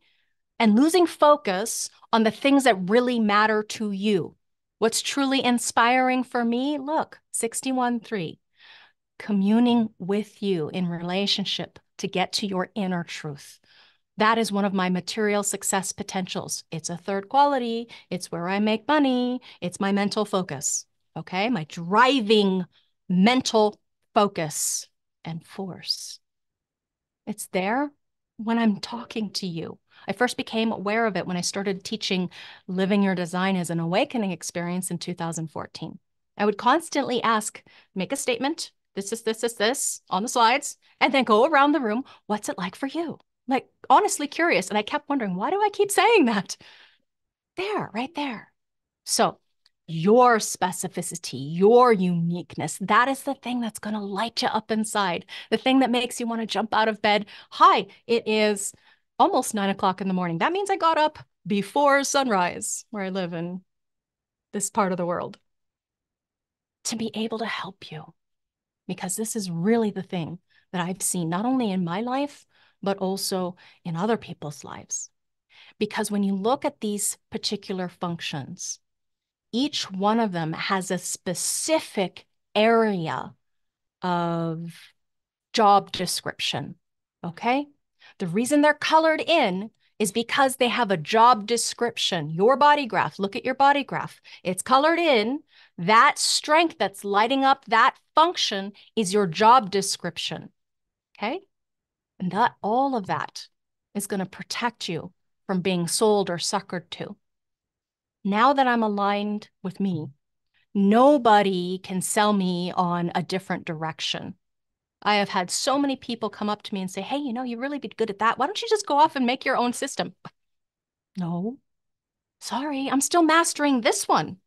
and losing focus on the things that really matter to you. What's truly inspiring for me? Look, 61 3 communing with you in relationship to get to your inner truth. That is one of my material success potentials. It's a third quality. It's where I make money. It's my mental focus. Okay. My driving mental focus and force. It's there when I'm talking to you. I first became aware of it when I started teaching Living Your Design as an Awakening experience in 2014. I would constantly ask, make a statement, this is this is this on the slides, and then go around the room. What's it like for you? Like honestly curious. And I kept wondering, why do I keep saying that? There, right there. So your specificity, your uniqueness, that is the thing that's going to light you up inside. The thing that makes you want to jump out of bed. Hi, it is almost nine o'clock in the morning. That means I got up before sunrise where I live in this part of the world to be able to help you because this is really the thing that I've seen, not only in my life, but also in other people's lives. Because when you look at these particular functions, each one of them has a specific area of job description. Okay. The reason they're colored in is because they have a job description. Your body graph, look at your body graph. It's colored in. That strength that's lighting up that function is your job description. Okay. And that all of that is going to protect you from being sold or suckered to. Now that I'm aligned with me, nobody can sell me on a different direction. I have had so many people come up to me and say, Hey, you know, you really be good at that. Why don't you just go off and make your own system? No, sorry, I'm still mastering this one.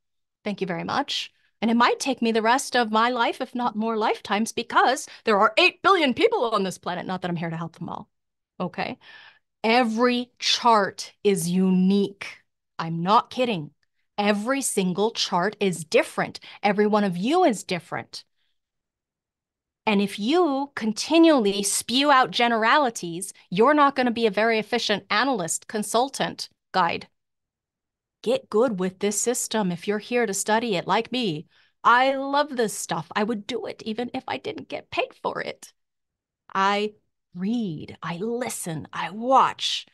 Thank you very much. And it might take me the rest of my life, if not more lifetimes, because there are 8 billion people on this planet. Not that I'm here to help them all. Okay. Every chart is unique. I'm not kidding. Every single chart is different. Every one of you is different. And if you continually spew out generalities, you're not going to be a very efficient analyst, consultant, guide. Get good with this system if you're here to study it like me. I love this stuff. I would do it even if I didn't get paid for it. I read, I listen, I watch.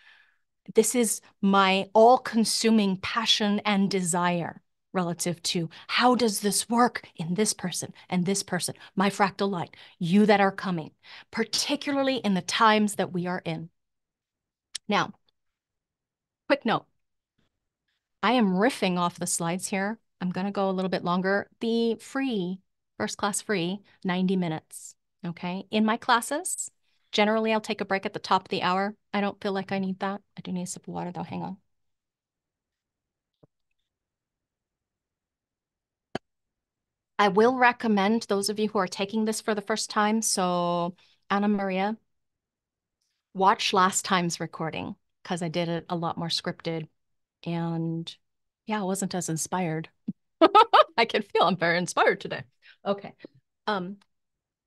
This is my all consuming passion and desire relative to how does this work in this person and this person, my fractal light, you that are coming, particularly in the times that we are in. Now, quick note. I am riffing off the slides here. I'm going to go a little bit longer. The free, first class free, 90 minutes. Okay. In my classes, generally I'll take a break at the top of the hour. I don't feel like I need that. I do need a sip of water though. Hang on. I will recommend those of you who are taking this for the first time. So Anna Maria, watch last time's recording because I did it a lot more scripted and yeah, I wasn't as inspired. I can feel I'm very inspired today. Okay. Um,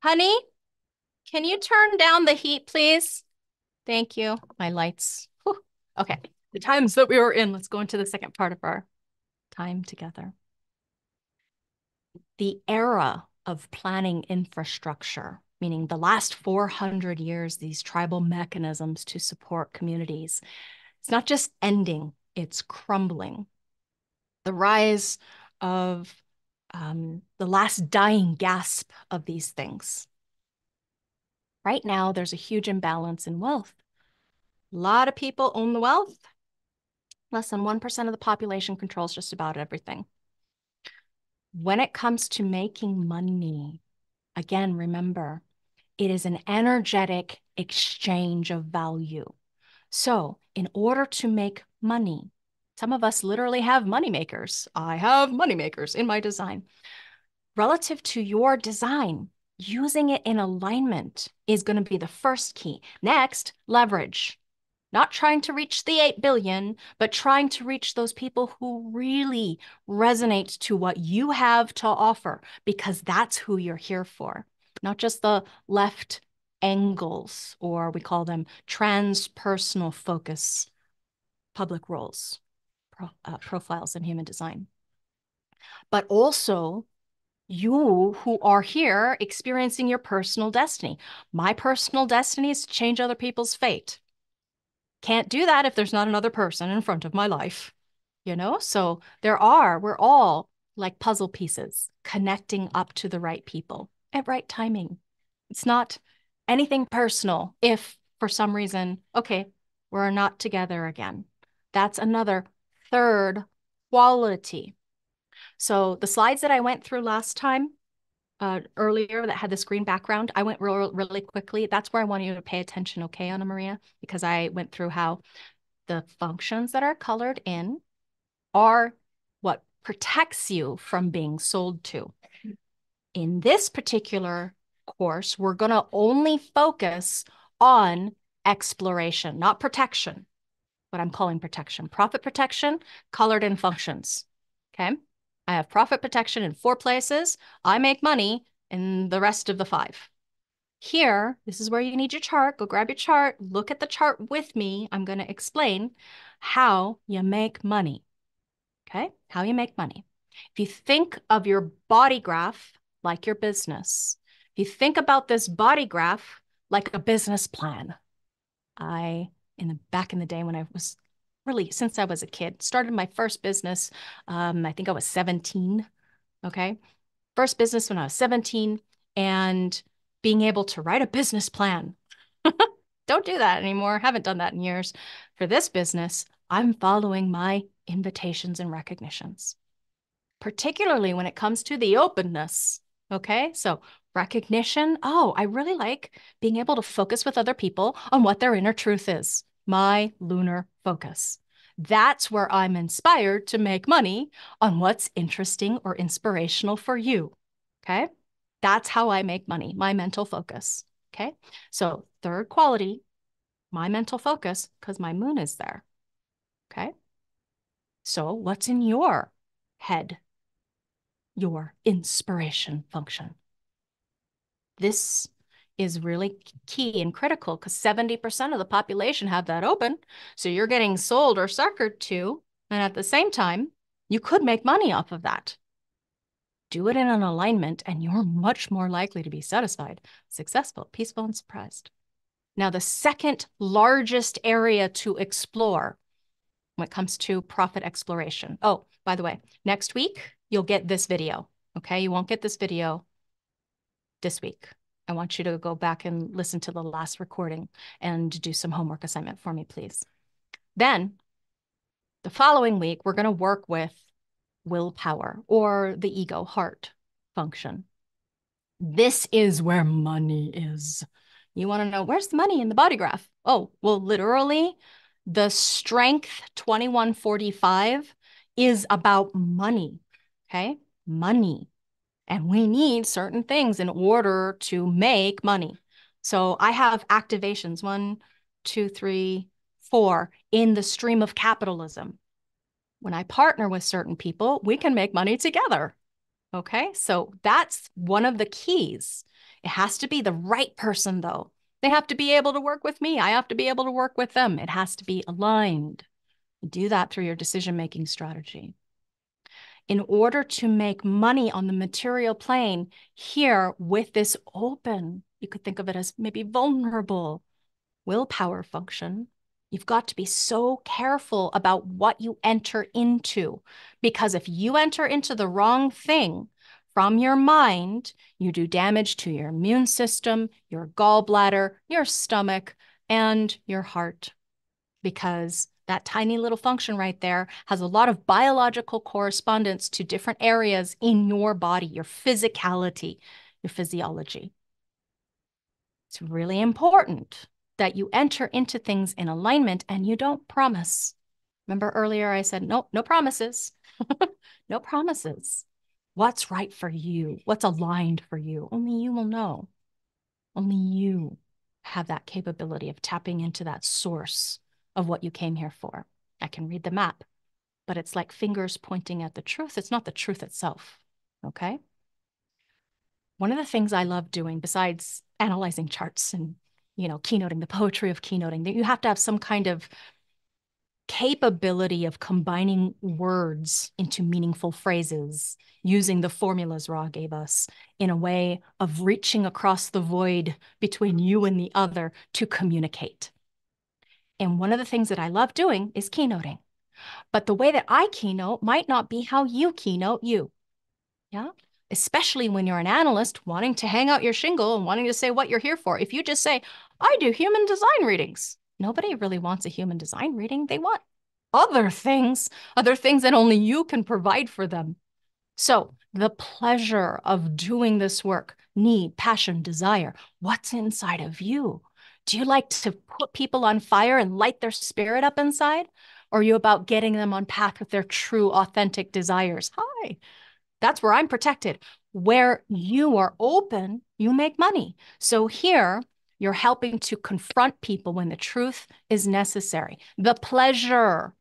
honey, can you turn down the heat, please? Thank you. My lights. Whew. Okay. The times that we were in, let's go into the second part of our time together. The era of planning infrastructure, meaning the last 400 years, these tribal mechanisms to support communities, it's not just ending, it's crumbling. The rise of um, the last dying gasp of these things. Right now, there's a huge imbalance in wealth. A lot of people own the wealth. Less than 1% of the population controls just about everything. When it comes to making money, again, remember, it is an energetic exchange of value. So, in order to make money, some of us literally have money makers. I have money makers in my design. Relative to your design, using it in alignment is going to be the first key. Next, leverage. Not trying to reach the 8 billion, but trying to reach those people who really resonate to what you have to offer, because that's who you're here for. Not just the left angles, or we call them transpersonal focus public roles, pro, uh, profiles in human design. But also you who are here experiencing your personal destiny. My personal destiny is to change other people's fate. Can't do that if there's not another person in front of my life, you know? So there are, we're all like puzzle pieces connecting up to the right people at right timing. It's not anything personal if for some reason, okay, we're not together again. That's another third quality. So the slides that I went through last time, uh, earlier that had this green background, I went real, really quickly. That's where I want you to pay attention, okay, Anna Maria? Because I went through how the functions that are colored in are what protects you from being sold to. In this particular course, we're going to only focus on exploration, not protection, what I'm calling protection. Profit protection, colored in functions, okay? I have profit protection in four places. I make money in the rest of the five. Here, this is where you need your chart. Go grab your chart, look at the chart with me. I'm going to explain how you make money. Okay, how you make money. If you think of your body graph like your business, you think about this body graph like a business plan, I, in the back in the day when I was really since I was a kid. Started my first business, um, I think I was 17. Okay. First business when I was 17 and being able to write a business plan. Don't do that anymore. Haven't done that in years. For this business, I'm following my invitations and recognitions, particularly when it comes to the openness. Okay. So recognition. Oh, I really like being able to focus with other people on what their inner truth is my lunar focus. That's where I'm inspired to make money on what's interesting or inspirational for you. Okay. That's how I make money, my mental focus. Okay. So, third quality, my mental focus, because my moon is there. Okay. So, what's in your head? Your inspiration function. This is really key and critical because 70% of the population have that open. So you're getting sold or suckered to. And at the same time, you could make money off of that. Do it in an alignment, and you're much more likely to be satisfied, successful, peaceful, and surprised. Now, the second largest area to explore when it comes to profit exploration. Oh, by the way, next week, you'll get this video. Okay. You won't get this video this week. I want you to go back and listen to the last recording and do some homework assignment for me, please. Then the following week, we're going to work with willpower or the ego heart function. This is where money is. You want to know where's the money in the body graph? Oh, well, literally, the strength 2145 is about money. Okay. Money. And we need certain things in order to make money. So I have activations one, two, three, four in the stream of capitalism. When I partner with certain people, we can make money together. Okay. So that's one of the keys. It has to be the right person, though. They have to be able to work with me. I have to be able to work with them. It has to be aligned. Do that through your decision making strategy in order to make money on the material plane here with this open, you could think of it as maybe vulnerable willpower function. You've got to be so careful about what you enter into. Because if you enter into the wrong thing from your mind, you do damage to your immune system, your gallbladder, your stomach, and your heart. Because that tiny little function right there has a lot of biological correspondence to different areas in your body, your physicality, your physiology. It's really important that you enter into things in alignment and you don't promise. Remember earlier I said, no, no promises. no promises. What's right for you? What's aligned for you? Only you will know. Only you have that capability of tapping into that source of what you came here for. I can read the map, but it's like fingers pointing at the truth. It's not the truth itself. Okay. One of the things I love doing, besides analyzing charts and, you know, keynoting, the poetry of keynoting, that you have to have some kind of capability of combining words into meaningful phrases using the formulas Ra gave us in a way of reaching across the void between you and the other to communicate. And one of the things that I love doing is keynoting. But the way that I keynote might not be how you keynote you. Yeah. Especially when you're an analyst wanting to hang out your shingle and wanting to say what you're here for. If you just say, I do human design readings, nobody really wants a human design reading. They want other things, other things that only you can provide for them. So, the pleasure of doing this work, need, passion, desire, what's inside of you? Do you like to put people on fire and light their spirit up inside? Or are you about getting them on path with their true, authentic desires? Hi, that's where I'm protected. Where you are open, you make money. So here, you're helping to confront people when the truth is necessary. The pleasure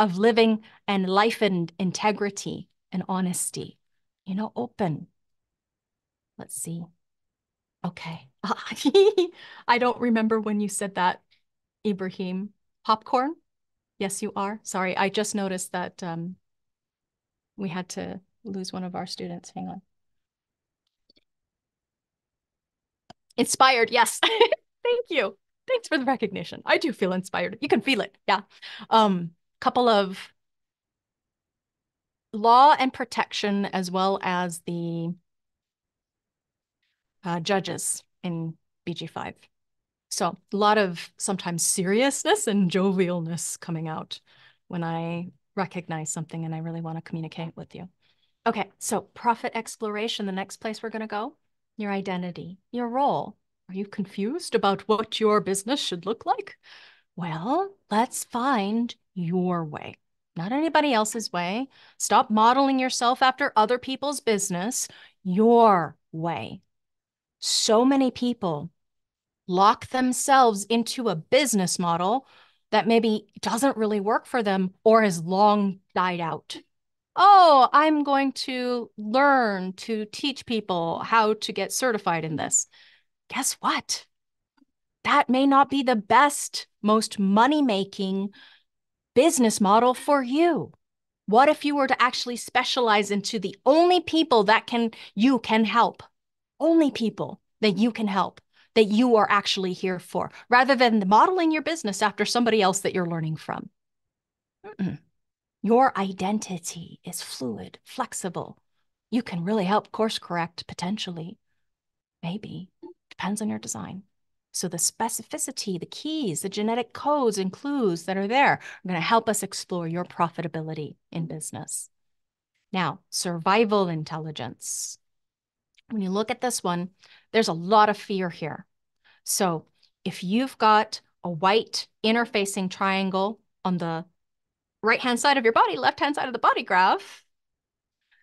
of living and life and integrity and honesty, you know, open. Let's see. Okay. I don't remember when you said that, Ibrahim. Popcorn? Yes, you are. Sorry, I just noticed that um, we had to lose one of our students. Hang on. Inspired, yes. Thank you. Thanks for the recognition. I do feel inspired. You can feel it. Yeah. Um, couple of law and protection as well as the uh, judges in BG5. So a lot of sometimes seriousness and jovialness coming out when I recognize something and I really want to communicate with you. Okay, so profit exploration, the next place we're going to go, your identity, your role. Are you confused about what your business should look like? Well, let's find your way, not anybody else's way. Stop modeling yourself after other people's business, your way so many people lock themselves into a business model that maybe doesn't really work for them or has long died out. oh, I'm going to learn to teach people how to get certified in this. Guess what? That may not be the best, most money making business model for you. What if you were to actually specialize into the only people that can you can help? Only people that you can help, that you are actually here for, rather than modeling your business after somebody else that you're learning from. Mm-mm. Your identity is fluid, flexible. You can really help course correct potentially. Maybe. Depends on your design. So the specificity, the keys, the genetic codes and clues that are there are going to help us explore your profitability in business. Now, survival intelligence. When you look at this one, there's a lot of fear here. So if you've got a white interfacing triangle on the right hand side of your body, left hand side of the body graph,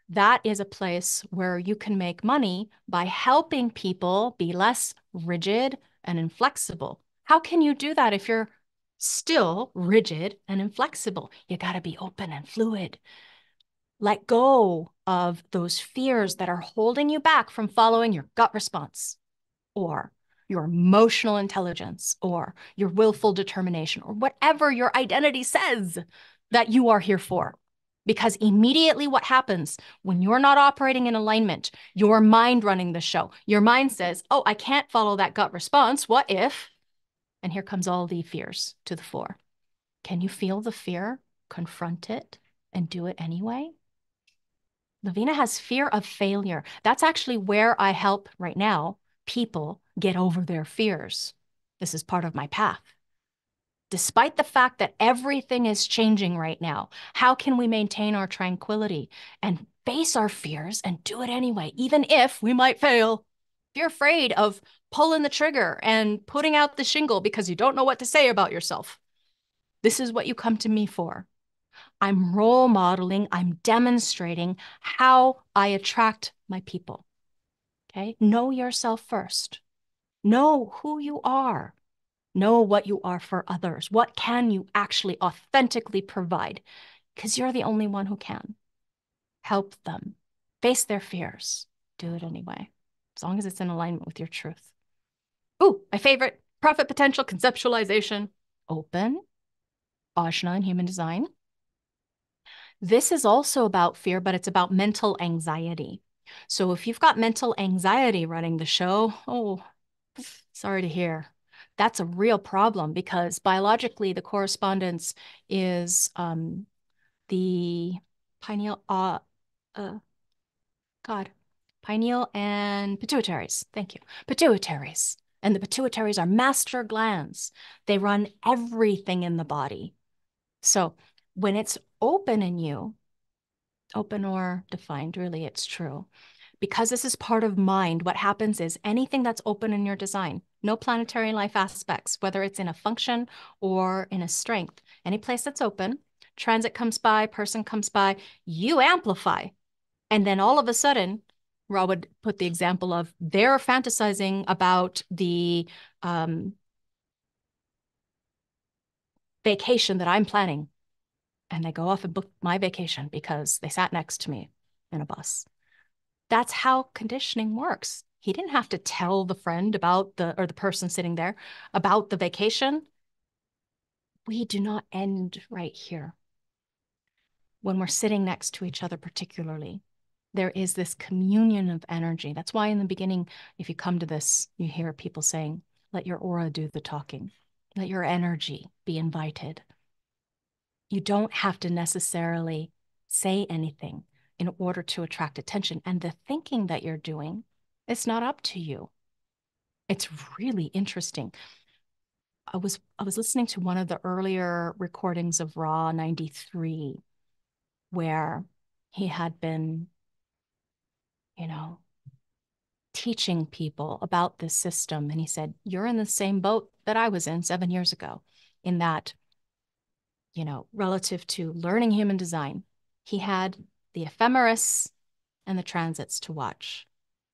that is a place where you can make money by helping people be less rigid, and inflexible. How can you do that if you're still rigid and inflexible? You got to be open and fluid. Let go of those fears that are holding you back from following your gut response or your emotional intelligence or your willful determination or whatever your identity says that you are here for. Because immediately what happens when you're not operating in alignment, your mind running the show, your mind says, Oh, I can't follow that gut response. What if? And here comes all the fears to the fore. Can you feel the fear? Confront it and do it anyway? Lavina has fear of failure. That's actually where I help right now people get over their fears. This is part of my path despite the fact that everything is changing right now, how can we maintain our tranquility and face our fears and do it anyway, even if we might fail? If you're afraid of pulling the trigger and putting out the shingle because you don't know what to say about yourself, this is what you come to me for. I'm role modeling, I'm demonstrating how I attract my people. Okay, know yourself first. Know who you are. Know what you are for others. What can you actually authentically provide? Because you're the only one who can. Help them. Face their fears. Do it anyway, as long as it's in alignment with your truth. Ooh, my favorite profit potential conceptualization. Open. Ajna in human design. This is also about fear, but it's about mental anxiety. So if you've got mental anxiety running the show, oh, sorry to hear that's a real problem because biologically the correspondence is um, the pineal, uh, uh, God, pineal and pituitaries. Thank you. Pituitaries. And the pituitaries are master glands. They run everything in the body. So when it's open in you, open or defined, really, it's true. Because this is part of mind, what happens is anything that's open in your design, no planetary life aspects, whether it's in a function or in a strength. Any place that's open, transit comes by, person comes by, you amplify. And then all of a sudden, Ra would put the example of they're fantasizing about the um, vacation that I'm planning. And they go off and book my vacation because they sat next to me in a bus. That's how conditioning works. He didn't have to tell the friend about the, or the person sitting there about the vacation. We do not end right here. When we're sitting next to each other, particularly, there is this communion of energy. That's why in the beginning, if you come to this, you hear people saying, let your aura do the talking, let your energy be invited. You don't have to necessarily say anything in order to attract attention. And the thinking that you're doing it's not up to you. It's really interesting. I was I was listening to one of the earlier recordings of Ra 93 where he had been you know teaching people about this system and he said you're in the same boat that I was in 7 years ago in that you know relative to learning human design he had the ephemeris and the transits to watch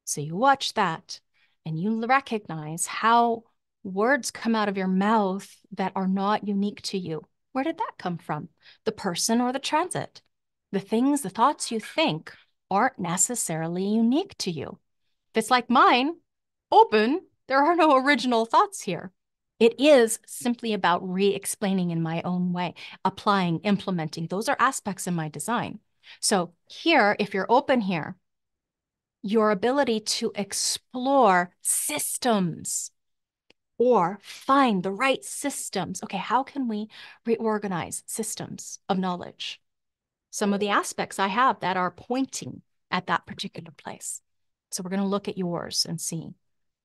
so you watch that and you recognize how words come out of your mouth that are not unique to you. Where did that come from? The person or the transit? The things, the thoughts you think aren't necessarily unique to you. If it's like mine, open, there are no original thoughts here. It is simply about re explaining in my own way, applying, implementing. Those are aspects in my design. So, here, if you're open here, your ability to explore systems or find the right systems. Okay, how can we reorganize systems of knowledge? Some of the aspects I have that are pointing at that particular place. So we're going to look at yours and see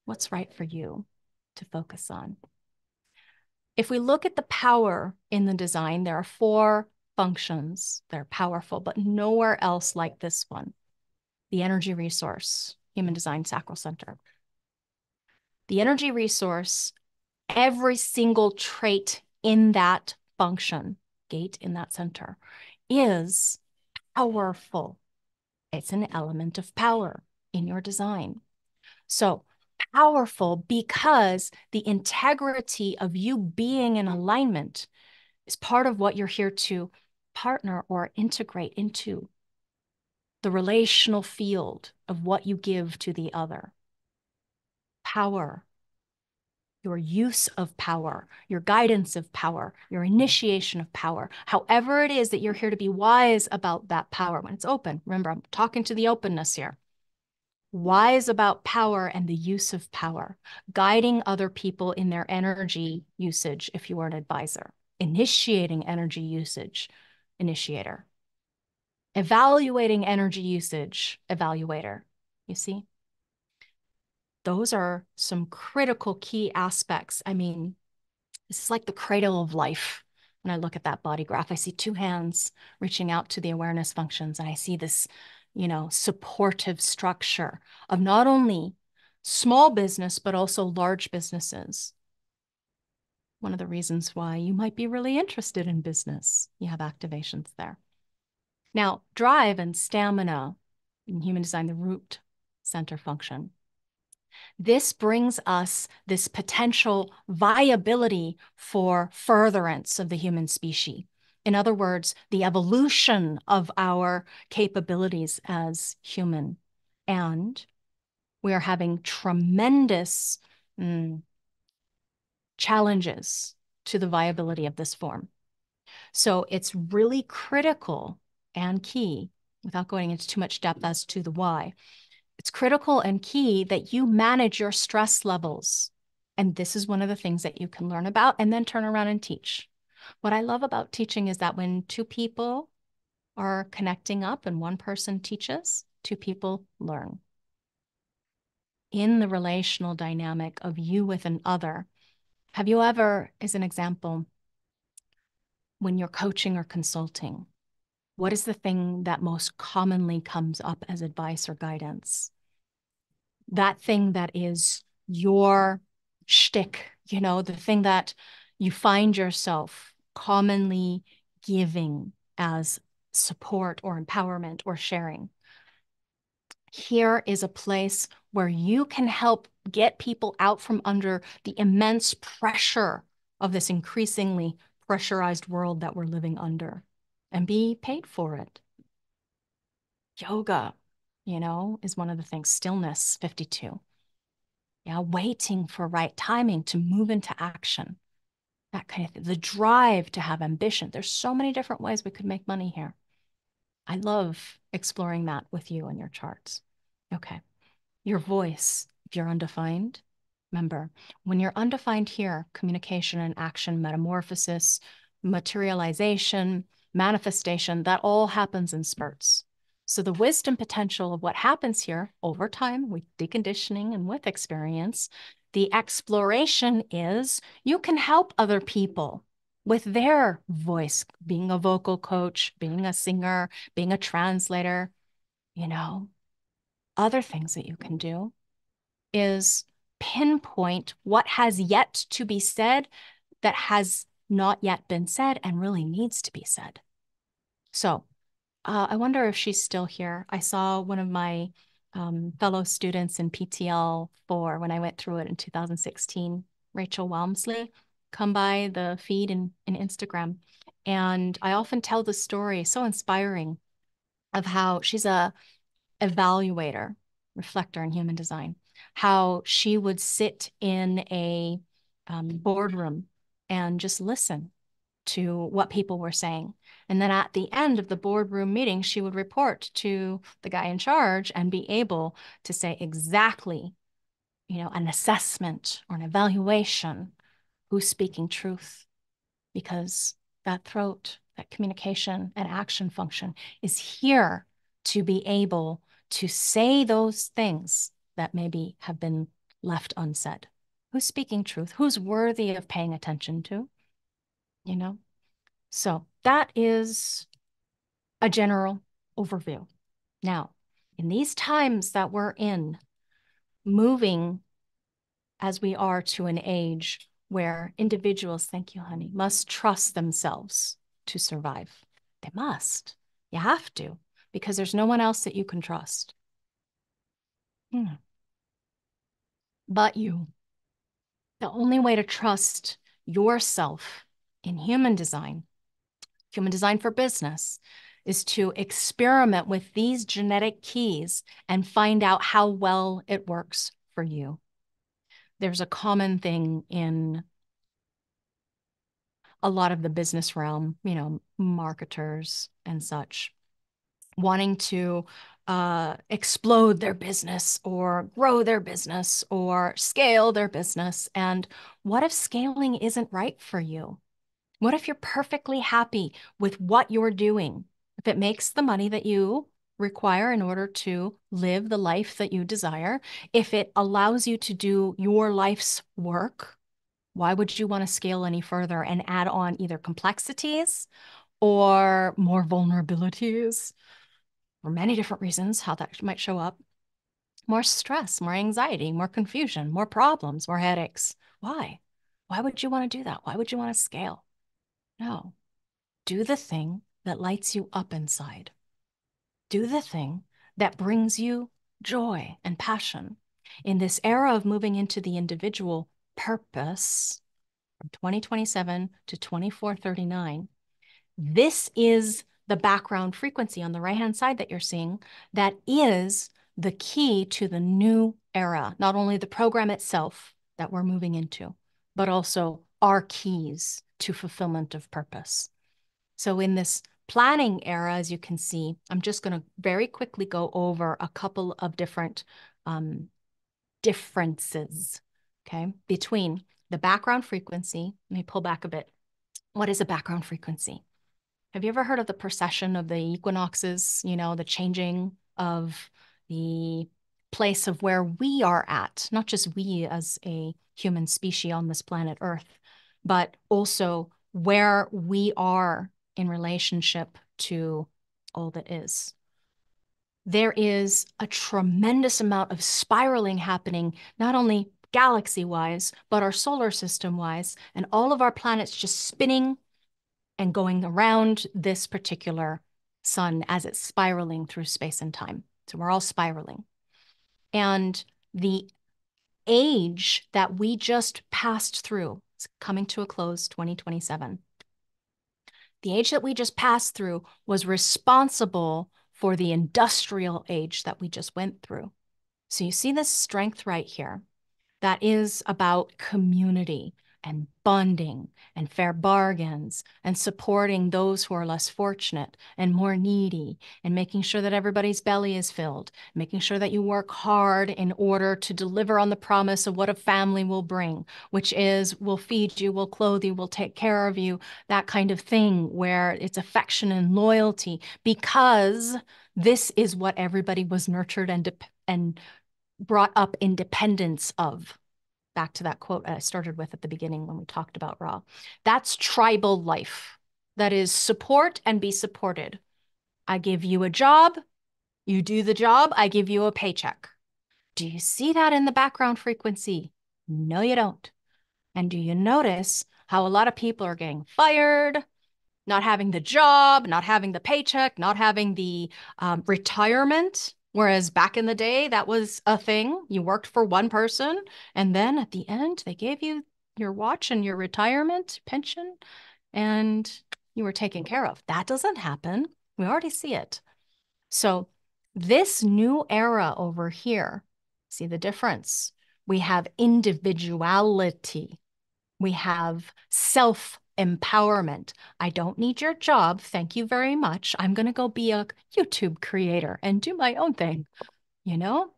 what's right for you to focus on. If we look at the power in the design, there are four functions. They're powerful, but nowhere else like this one. The energy resource, Human Design Sacral Center. The energy resource, every single trait in that function, gate in that center, is powerful. It's an element of power in your design. So powerful because the integrity of you being in alignment is part of what you're here to partner or integrate into the relational field of what you give to the other. Power, your use of power, your guidance of power, your initiation of power, however it is that you're here to be wise about that power when it's open. Remember, I'm talking to the openness here wise about power and the use of power, guiding other people in their energy usage if you are an advisor, initiating energy usage, initiator, evaluating energy usage, evaluator. You see? Those are some critical key aspects. I mean, this is like the cradle of life. When I look at that body graph, I see two hands reaching out to the awareness functions, and I see this you know, supportive structure of not only small business, but also large businesses. One of the reasons why you might be really interested in business, you have activations there. Now, drive and stamina in human design, the root center function. This brings us this potential viability for furtherance of the human species. In other words, the evolution of our capabilities as human. And we are having tremendous mm, challenges to the viability of this form. So it's really critical and key, without going into too much depth as to the why, it's critical and key that you manage your stress levels. And this is one of the things that you can learn about and then turn around and teach. What I love about teaching is that when two people are connecting up and one person teaches, two people learn. In the relational dynamic of you with an other, have you ever, as an example, when you're coaching or consulting, what is the thing that most commonly comes up as advice or guidance? That thing that is your shtick, you know, the thing that you find yourself commonly giving as support or empowerment or sharing. Here is a place where you can help get people out from under the immense pressure of this increasingly pressurized world that we're living under and be paid for it. Yoga, you know, is one of the things. Stillness, 52. Yeah, waiting for right timing to move into action that kind of thing, the drive to have ambition. There's so many different ways we could make money here. I love exploring that with you and your charts. Okay. Your voice, if you're undefined, remember, when you're undefined here, communication and action, metamorphosis, materialization, manifestation, that all happens in spurts. So the wisdom potential of what happens here over time with deconditioning and with experience the exploration is you can help other people with their voice, being a vocal coach, being a singer, being a translator, you know. Other things that you can do is pinpoint what has yet to be said that has not yet been said and really needs to be said. So uh, I wonder if she's still here. I saw one of my um, fellow students in PTL 4 when I went through it in 2016, Rachel Walmsley, come by the feed in, in Instagram. And I often tell the story, so inspiring, of how she's a evaluator, reflector in human design, how she would sit in a um, boardroom and just listen to what people were saying. And then at the end of the boardroom meeting, she would report to the guy in charge and be able to say exactly, you know, an assessment or an evaluation who's speaking truth. Because that throat, that communication and action function is here to be able to say those things that maybe have been left unsaid. Who's speaking truth? Who's worthy of paying attention to? You know? So that is a general overview. Now, in these times that we're in, moving as we are to an age where individuals, thank you, honey, must trust themselves to survive. They must. You have to, because there's no one else that you can trust. Hmm. But you. The only way to trust yourself in human design, human design for business, is to experiment with these genetic keys and find out how well it works for you. There's a common thing in a lot of the business realm, you know, marketers and such, wanting to uh, explode their business or grow their business or scale their business. And what if scaling isn't right for you? What if you're perfectly happy with what you're doing? If it makes the money that you require in order to live the life that you desire, if it allows you to do your life's work, why would you want to scale any further and add on either complexities or more vulnerabilities for many different reasons how that might show up? More stress, more anxiety, more confusion, more problems, more headaches. Why? Why would you want to do that? Why would you want to scale? No. Do the thing that lights you up inside. Do the thing that brings you joy and passion. In this era of moving into the individual, purpose from 2027 to 2439, this is the background frequency on the right hand side that you're seeing that is the key to the new era, not only the program itself that we're moving into, but also our keys to fulfillment of purpose. So, in this planning era, as you can see, I'm just going to very quickly go over a couple of different um, differences okay, between the background frequency. Let me pull back a bit. What is a background frequency? Have you ever heard of the precession of the equinoxes? You know, the changing of the place of where we are at, not just we as a human species on this planet Earth, but also where we are in relationship to all that is. There is a tremendous amount of spiraling happening, not only galaxy wise, but our solar system wise, and all of our planets just spinning and going around this particular sun as it's spiraling through space and time. So we're all spiraling. And the age that we just passed through, coming to a close 2027. The age that we just passed through was responsible for the industrial age that we just went through. So you see this strength right here that is about community and bonding and fair bargains and supporting those who are less fortunate and more needy and making sure that everybody's belly is filled, making sure that you work hard in order to deliver on the promise of what a family will bring, which is we'll feed you, we'll clothe you, we'll take care of you, that kind of thing where it's affection and loyalty because this is what everybody was nurtured and and brought up independence of. Back to that quote I started with at the beginning when we talked about Ra. That's tribal life. That is support and be supported. I give you a job, you do the job, I give you a paycheck. Do you see that in the background frequency? No, you don't. And do you notice how a lot of people are getting fired, not having the job, not having the paycheck, not having the um, retirement? Whereas back in the day, that was a thing. You worked for one person, and then at the end, they gave you your watch and your retirement pension, and you were taken care of. That doesn't happen. We already see it. So this new era over here, see the difference? We have individuality. We have self empowerment. I don't need your job. Thank you very much. I'm going to go be a YouTube creator and do my own thing. You know?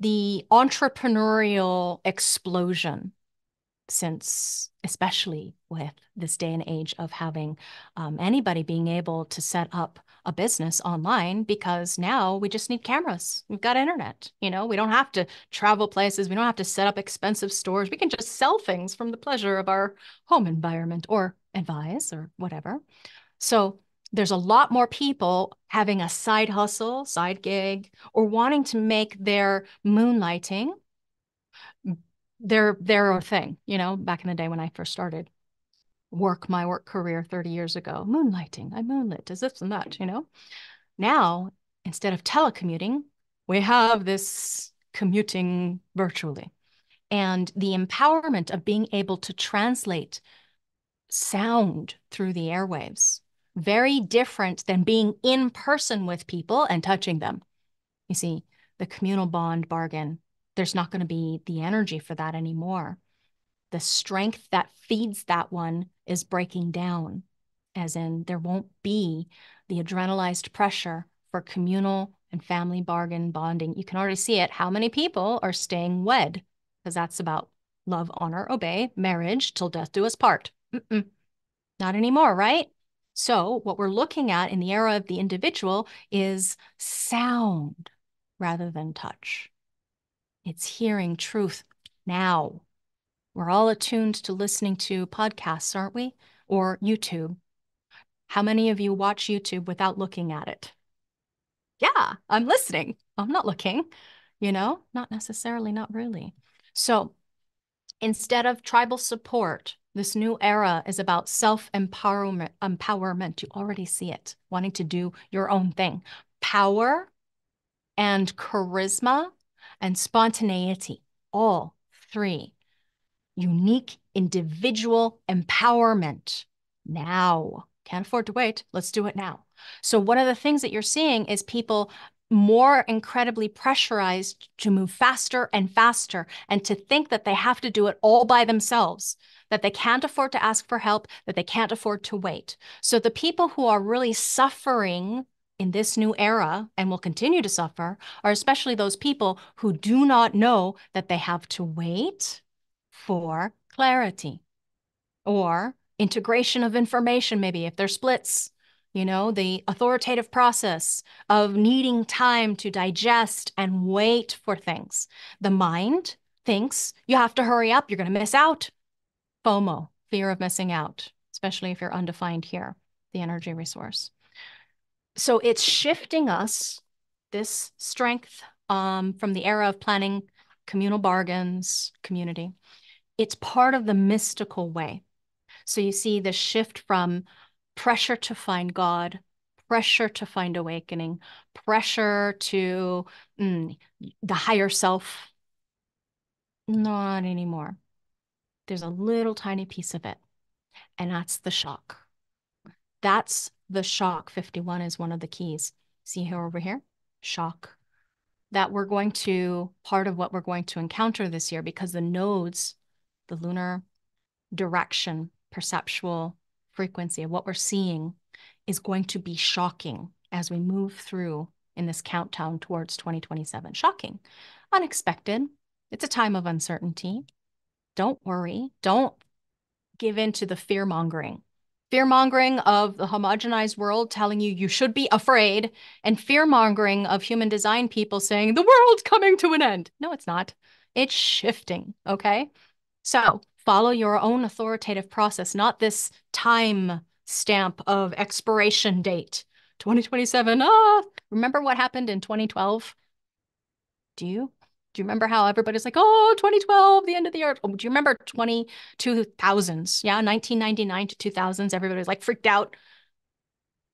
The entrepreneurial explosion since especially with this day and age of having um, anybody being able to set up a business online because now we just need cameras. We've got internet. You know, we don't have to travel places. We don't have to set up expensive stores. We can just sell things from the pleasure of our home environment or advise or whatever. So there's a lot more people having a side hustle, side gig, or wanting to make their moonlighting their their thing, you know, back in the day when I first started work my work career 30 years ago. Moonlighting, I moonlit, as this and that, you know. Now, instead of telecommuting, we have this commuting virtually. And the empowerment of being able to translate sound through the airwaves, very different than being in person with people and touching them. You see, the communal bond bargain, there's not going to be the energy for that anymore the strength that feeds that one is breaking down, as in there won't be the adrenalized pressure for communal and family bargain bonding. You can already see it. How many people are staying wed? Because that's about love, honor, obey, marriage till death do us part. Mm-mm. Not anymore, right? So, what we're looking at in the era of the individual is sound rather than touch. It's hearing truth now we're all attuned to listening to podcasts, aren't we? Or YouTube. How many of you watch YouTube without looking at it? Yeah, I'm listening. I'm not looking, you know, not necessarily, not really. So instead of tribal support, this new era is about self empowerment. Empowerment. You already see it, wanting to do your own thing. Power and charisma and spontaneity, all three unique individual empowerment now. Can't afford to wait. Let's do it now. So, one of the things that you're seeing is people more incredibly pressurized to move faster and faster and to think that they have to do it all by themselves, that they can't afford to ask for help, that they can't afford to wait. So, the people who are really suffering in this new era and will continue to suffer are especially those people who do not know that they have to wait for clarity or integration of information, maybe if there's splits, you know, the authoritative process of needing time to digest and wait for things. The mind thinks you have to hurry up, you're going to miss out. FOMO, fear of missing out, especially if you're undefined here, the energy resource. So it's shifting us, this strength um, from the era of planning communal bargains, community, it's part of the mystical way. So you see the shift from pressure to find God, pressure to find awakening, pressure to mm, the higher self. Not anymore. There's a little tiny piece of it, and that's the shock. That's the shock. 51 is one of the keys. See here over here? Shock. That we're going to, part of what we're going to encounter this year because the nodes the lunar direction, perceptual frequency of what we're seeing is going to be shocking as we move through in this countdown towards 2027. Shocking, unexpected. It's a time of uncertainty. Don't worry. Don't give in to the fear mongering. Fear mongering of the homogenized world telling you you should be afraid, and fear mongering of human design people saying the world's coming to an end. No, it's not. It's shifting. Okay. So follow your own authoritative process, not this time stamp of expiration date. 2027. Ah, remember what happened in 2012? Do you? Do you remember how everybody's like, oh, 2012, the end of the earth? Oh, do you remember 2000s? Yeah, 1999 to 2000s. Everybody's like freaked out.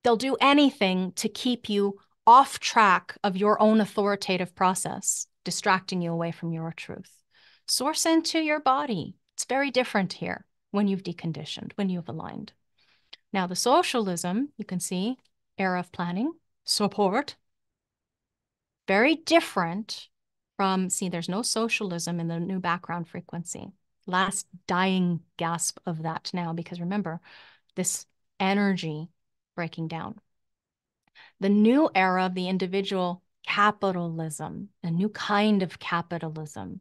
They'll do anything to keep you off track of your own authoritative process, distracting you away from your truth source into your body. It's very different here when you've deconditioned, when you've aligned. Now, the socialism, you can see era of planning, support. Very different from, see, there's no socialism in the new background frequency. Last dying gasp of that now, because remember, this energy breaking down. The new era of the individual capitalism, a new kind of capitalism,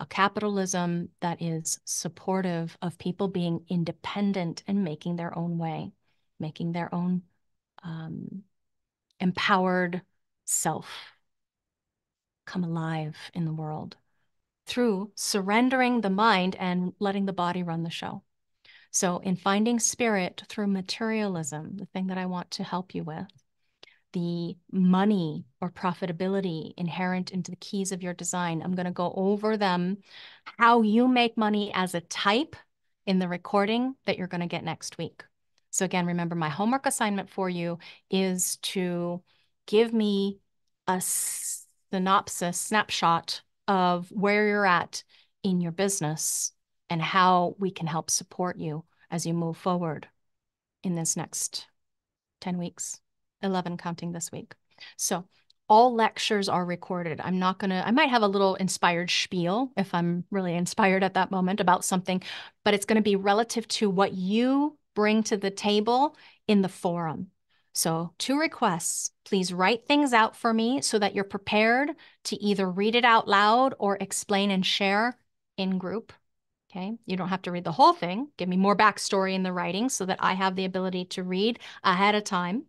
a capitalism that is supportive of people being independent and making their own way, making their own um, empowered self come alive in the world through surrendering the mind and letting the body run the show. So, in finding spirit through materialism, the thing that I want to help you with, the money or profitability inherent into the keys of your design, I'm going to go over them, how you make money as a type in the recording that you're going to get next week. So, again, remember my homework assignment for you is to give me a synopsis, snapshot of where you're at in your business and how we can help support you as you move forward in this next 10 weeks, 11 counting this week. So all lectures are recorded. I'm not going to, I might have a little inspired spiel if I'm really inspired at that moment about something, but it's going to be relative to what you bring to the table in the forum. So, two requests please write things out for me so that you're prepared to either read it out loud or explain and share in group. Okay, you don't have to read the whole thing. Give me more backstory in the writing so that I have the ability to read ahead of time.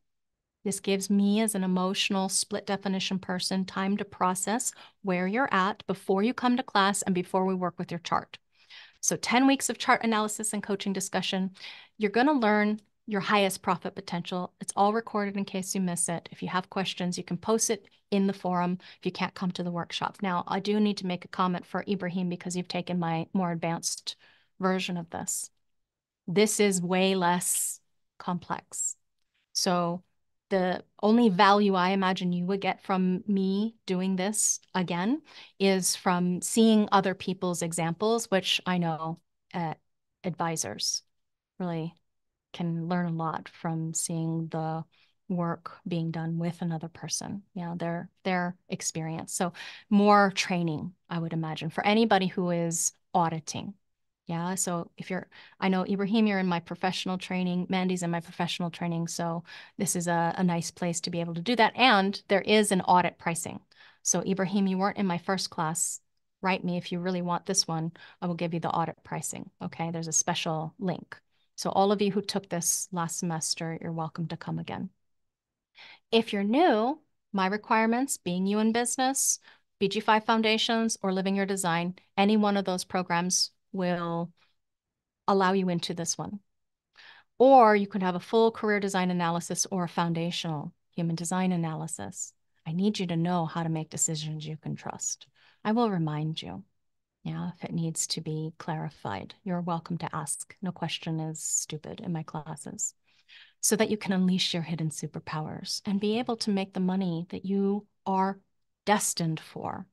This gives me, as an emotional split definition person, time to process where you're at before you come to class and before we work with your chart. So, 10 weeks of chart analysis and coaching discussion. You're going to learn your highest profit potential. It's all recorded in case you miss it. If you have questions, you can post it in the forum if you can't come to the workshop. Now, I do need to make a comment for Ibrahim because you've taken my more advanced version of this. This is way less complex. So the only value I imagine you would get from me doing this again is from seeing other people's examples, which I know uh, advisors really can learn a lot from seeing the work being done with another person you know their their experience. So more training i would imagine for anybody who is auditing yeah so if you're i know ibrahim you're in my professional training mandy's in my professional training so this is a, a nice place to be able to do that and there is an audit pricing. So ibrahim you weren't in my first class. Write me if you really want this one. I will give you the audit pricing okay? There's a special link. So all of you who took this last semester, you're welcome to come again. If you're new, my requirements, being you in business, BG5 Foundations, or Living Your Design, any one of those programs will allow you into this one. Or you could have a full career design analysis or a foundational human design analysis. I need you to know how to make decisions you can trust. I will remind you. Yeah, if it needs to be clarified, you're welcome to ask. No question is stupid in my classes. So that you can unleash your hidden superpowers and be able to make the money that you are destined for.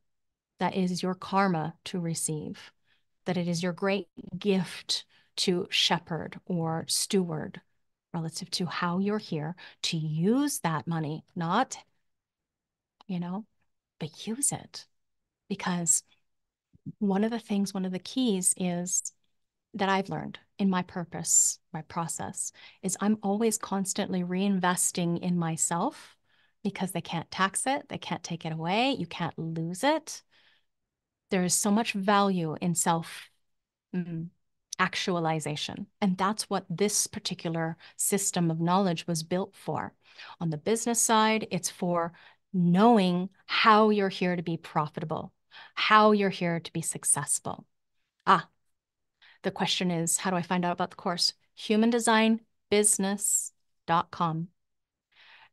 That is your karma to receive, that it is your great gift to shepherd or steward relative to how you're here to use that money, not, you know, but use it because one of the things, one of the keys is that I've learned in my purpose, my process, is I'm always constantly reinvesting in myself because they can't tax it, they can't take it away, you can't lose it. There is so much value in self mm, actualization. And that's what this particular system of knowledge was built for. On the business side, it's for knowing how you're here to be profitable, how you're here to be successful. Ah, the question is, how do I find out about the course? humandesignbusiness.com.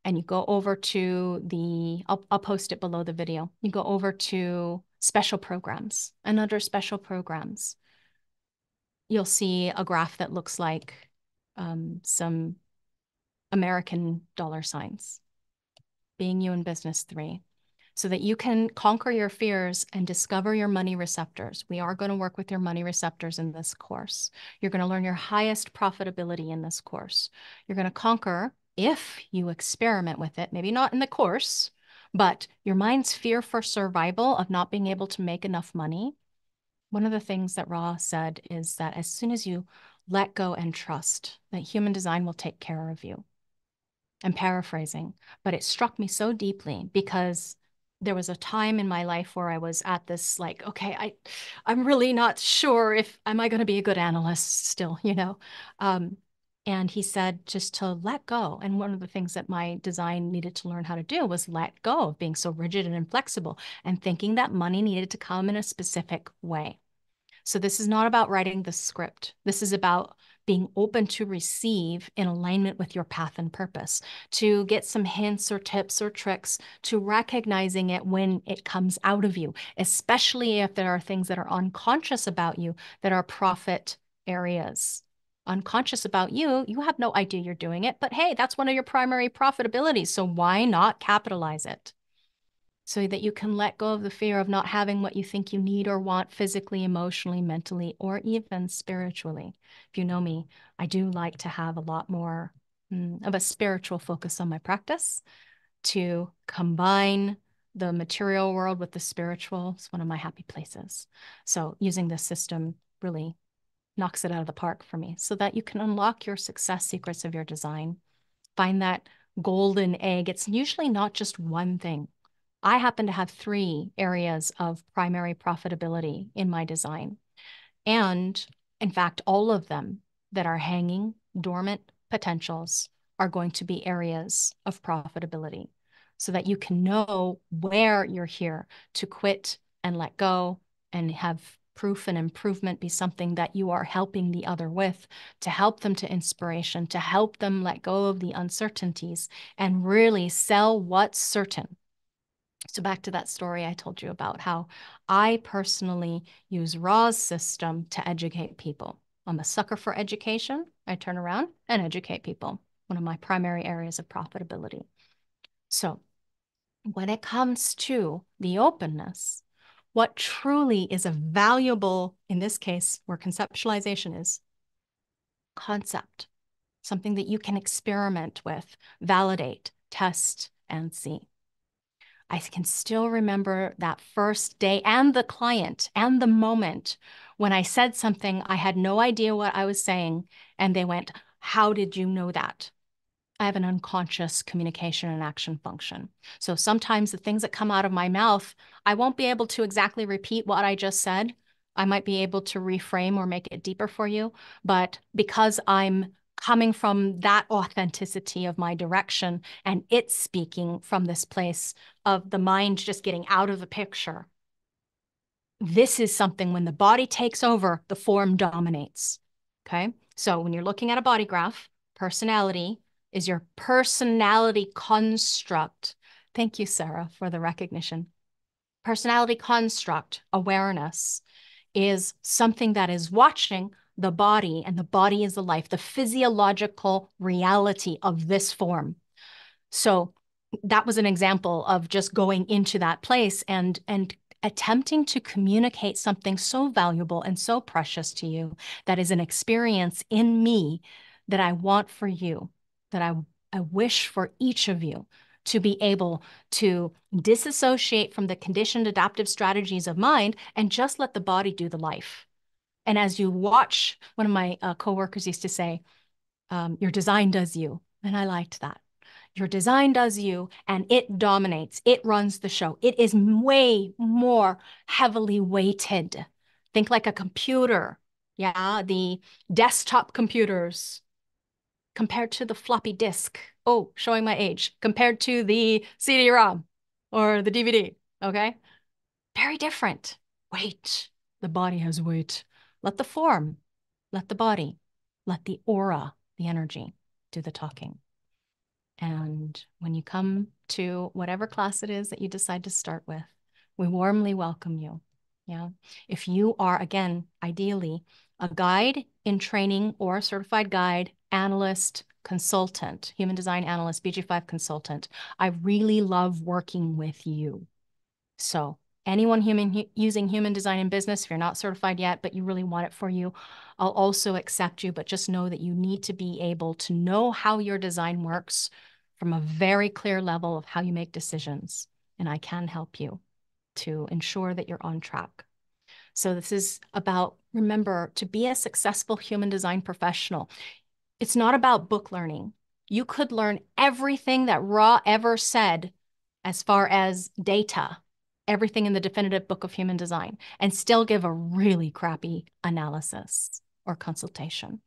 And you go over to the, I'll, I'll post it below the video. You go over to special programs. And under special programs, you'll see a graph that looks like um, some American dollar signs. Being you in business three so that you can conquer your fears and discover your money receptors. We are going to work with your money receptors in this course. You're going to learn your highest profitability in this course. You're going to conquer if you experiment with it, maybe not in the course, but your mind's fear for survival of not being able to make enough money. One of the things that Ra said is that as soon as you let go and trust that human design will take care of you. I'm paraphrasing, but it struck me so deeply because there was a time in my life where I was at this like, okay, I, I'm really not sure if am I going to be a good analyst still, you know. Um, and he said just to let go. And one of the things that my design needed to learn how to do was let go of being so rigid and inflexible and thinking that money needed to come in a specific way. So this is not about writing the script. This is about being open to receive in alignment with your path and purpose, to get some hints or tips or tricks, to recognizing it when it comes out of you, especially if there are things that are unconscious about you that are profit areas. Unconscious about you, you have no idea you're doing it, but hey, that's one of your primary profitabilities. So why not capitalize it? so that you can let go of the fear of not having what you think you need or want physically, emotionally, mentally, or even spiritually. If you know me, I do like to have a lot more mm, of a spiritual focus on my practice to combine the material world with the spiritual It's one of my happy places. So using this system really knocks it out of the park for me so that you can unlock your success secrets of your design. Find that golden egg. It's usually not just one thing. I happen to have three areas of primary profitability in my design. And in fact, all of them that are hanging dormant potentials are going to be areas of profitability so that you can know where you're here to quit and let go and have proof and improvement be something that you are helping the other with to help them to inspiration, to help them let go of the uncertainties and really sell what's certain so back to that story I told you about how I personally use Ra's system to educate people. I'm a sucker for education. I turn around and educate people, one of my primary areas of profitability. So when it comes to the openness, what truly is a valuable, in this case, where conceptualization is, concept, something that you can experiment with, validate, test, and see. I can still remember that first day and the client and the moment when I said something, I had no idea what I was saying. And they went, How did you know that? I have an unconscious communication and action function. So sometimes the things that come out of my mouth, I won't be able to exactly repeat what I just said. I might be able to reframe or make it deeper for you. But because I'm coming from that authenticity of my direction and it's speaking from this place of the mind just getting out of the picture. This is something when the body takes over, the form dominates. Okay. So when you're looking at a body graph, personality is your personality construct. Thank you, Sarah, for the recognition. Personality construct, awareness, is something that is watching the body, and the body is the life, the physiological reality of this form. So that was an example of just going into that place and and attempting to communicate something so valuable and so precious to you that is an experience in me that I want for you, that I, I wish for each of you to be able to disassociate from the conditioned adaptive strategies of mind and just let the body do the life. And as you watch, one of my uh, coworkers used to say, um, your design does you. And I liked that. Your design does you and it dominates. It runs the show. It is way more heavily weighted. Think like a computer. Yeah, the desktop computers compared to the floppy disk. Oh, showing my age. Compared to the CD-ROM or the DVD. Okay. Very different. Weight. The body has weight. Let the form, let the body, let the aura, the energy do the talking. And when you come to whatever class it is that you decide to start with, we warmly welcome you. Yeah. If you are, again, ideally a guide in training or certified guide, analyst, consultant, human design analyst, BG5 consultant, I really love working with you. So anyone human using human design in business, if you're not certified yet, but you really want it for you, I'll also accept you. But just know that you need to be able to know how your design works from a very clear level of how you make decisions. And I can help you to ensure that you're on track. So this is about, remember, to be a successful human design professional, it's not about book learning. You could learn everything that Ra ever said as far as data, everything in the definitive book of human design, and still give a really crappy analysis or consultation.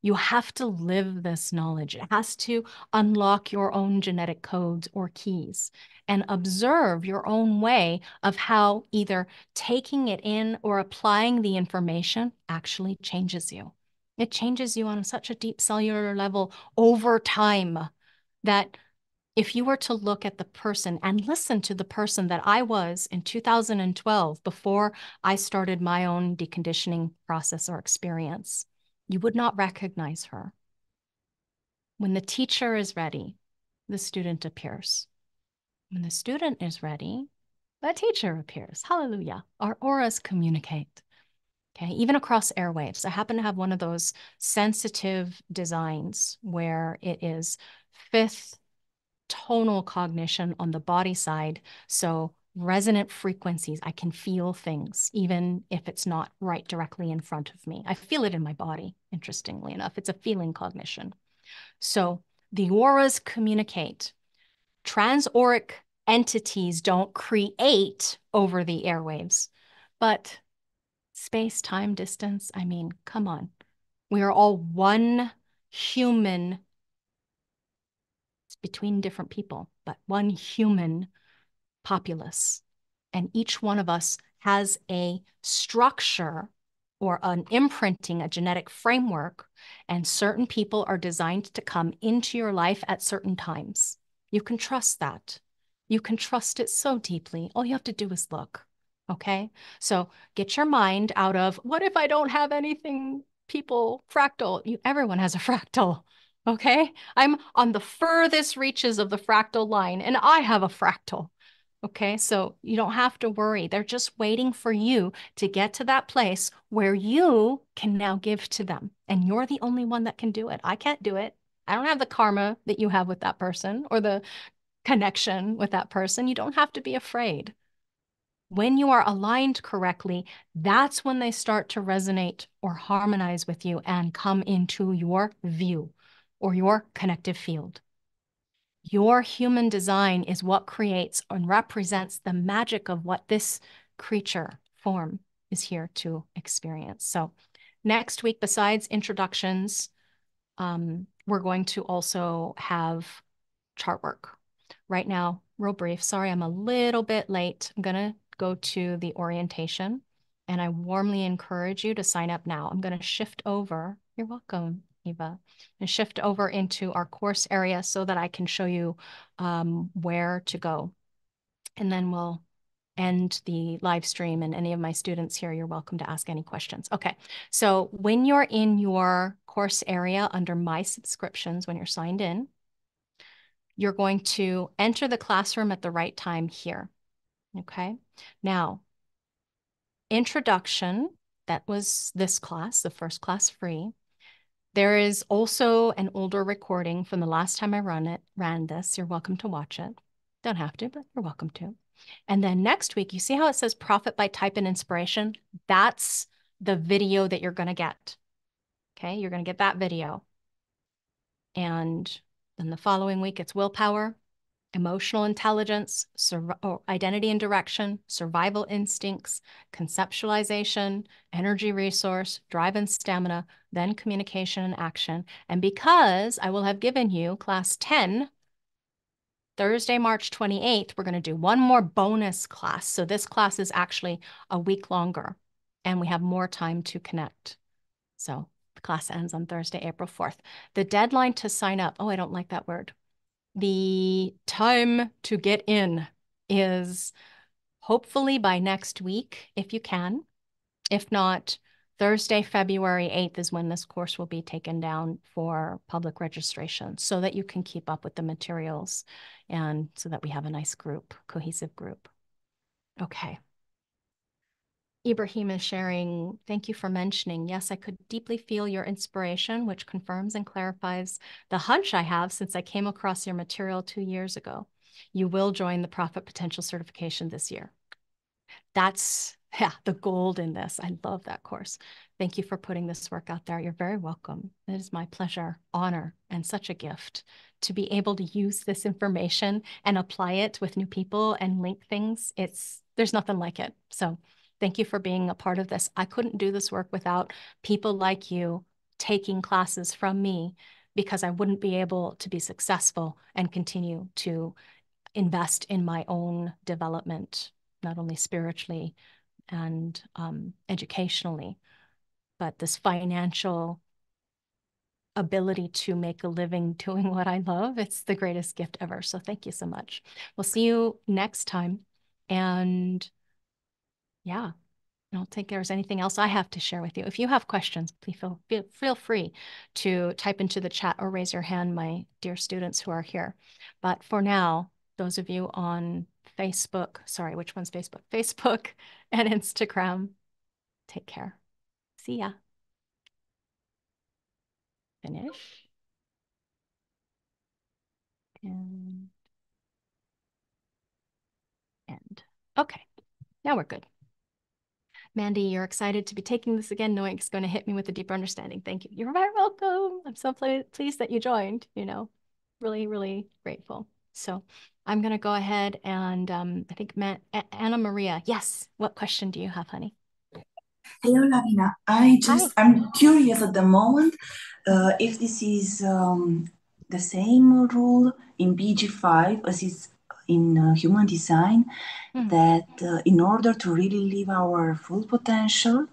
You have to live this knowledge. It has to unlock your own genetic codes or keys and observe your own way of how either taking it in or applying the information actually changes you. It changes you on such a deep cellular level over time that if you were to look at the person and listen to the person that I was in 2012 before I started my own deconditioning process or experience, you would not recognize her. When the teacher is ready, the student appears. When the student is ready, the teacher appears. Hallelujah. Our auras communicate. Okay, even across airwaves. I happen to have one of those sensitive designs where it is fifth tonal cognition on the body side. So resonant frequencies, I can feel things, even if it's not right directly in front of me. I feel it in my body, interestingly enough. It's a feeling cognition. So the auras communicate. Transauric entities don't create over the airwaves, but space, time, distance, I mean, come on. We are all one human it's between different people, but one human populace. And each one of us has a structure or an imprinting, a genetic framework, and certain people are designed to come into your life at certain times. You can trust that. You can trust it so deeply. All you have to do is look. Okay. So get your mind out of what if I don't have anything people fractal? You everyone has a fractal. Okay. I'm on the furthest reaches of the fractal line and I have a fractal. Okay. So you don't have to worry. They're just waiting for you to get to that place where you can now give to them. And you're the only one that can do it. I can't do it. I don't have the karma that you have with that person or the connection with that person. You don't have to be afraid when you are aligned correctly, that's when they start to resonate or harmonize with you and come into your view or your connective field. Your human design is what creates and represents the magic of what this creature form is here to experience. So next week, besides introductions, um, we're going to also have chart work. Right now, real brief. Sorry, I'm a little bit late. I'm going to go to the orientation. And I warmly encourage you to sign up now. I'm going to shift over. You're welcome, Eva. And shift over into our course area so that I can show you um, where to go. And then we'll end the live stream and any of my students here, you're welcome to ask any questions. Okay, so when you're in your course area under my subscriptions, when you're signed in, you're going to enter the classroom at the right time here. Okay, now introduction, that was this class, the first class free. There is also an older recording from the last time I run it, ran this. You're welcome to watch it. Don't have to, but you're welcome to. And then next week, you see how it says profit by type and inspiration? That's the video that you're going to get. Okay, you're going to get that video. And then the following week, it's willpower, emotional intelligence, oh, identity and direction, survival instincts, conceptualization, energy resource, drive and stamina, then communication and action. And because I will have given you class 10, Thursday, March 28th, we're going to do one more bonus class. So this class is actually a week longer and we have more time to connect. So the class ends on Thursday, April 4th. The deadline to sign up, oh, I don't like that word the time to get in is hopefully by next week, if you can. If not, Thursday, February 8th is when this course will be taken down for public registration so that you can keep up with the materials and so that we have a nice group, cohesive group. Okay, Ibrahim is sharing, thank you for mentioning. Yes, I could deeply feel your inspiration, which confirms and clarifies the hunch I have since I came across your material two years ago. You will join the Profit Potential certification this year. That's yeah, the gold in this. I love that course. Thank you for putting this work out there. You're very welcome. It is my pleasure, honor, and such a gift to be able to use this information and apply it with new people and link things. It's there's nothing like it. So Thank you for being a part of this. I couldn't do this work without people like you taking classes from me because I wouldn't be able to be successful and continue to invest in my own development, not only spiritually and um, educationally, but this financial ability to make a living doing what I love. It's the greatest gift ever. So thank you so much. We'll see you next time. And yeah. I don't think there's anything else I have to share with you. If you have questions, please feel, feel, free to type into the chat or raise your hand, my dear students who are here. But for now, those of you on Facebook, sorry, which one's Facebook? Facebook and Instagram, take care. See ya. Finish. And end. Okay, now we're good. Mandy, you're excited to be taking this again, knowing it's going to hit me with a deeper understanding. Thank you. You're very welcome. I'm so pleased that you joined, you know, really, really grateful. So I'm going to go ahead and um, I think Ma Anna Maria, yes. What question do you have, honey? Hello, Lavina. I just, Hi. I'm curious at the moment uh, if this is um, the same rule in BG5 as is in uh, human design mm. that uh, in order to really live our full potential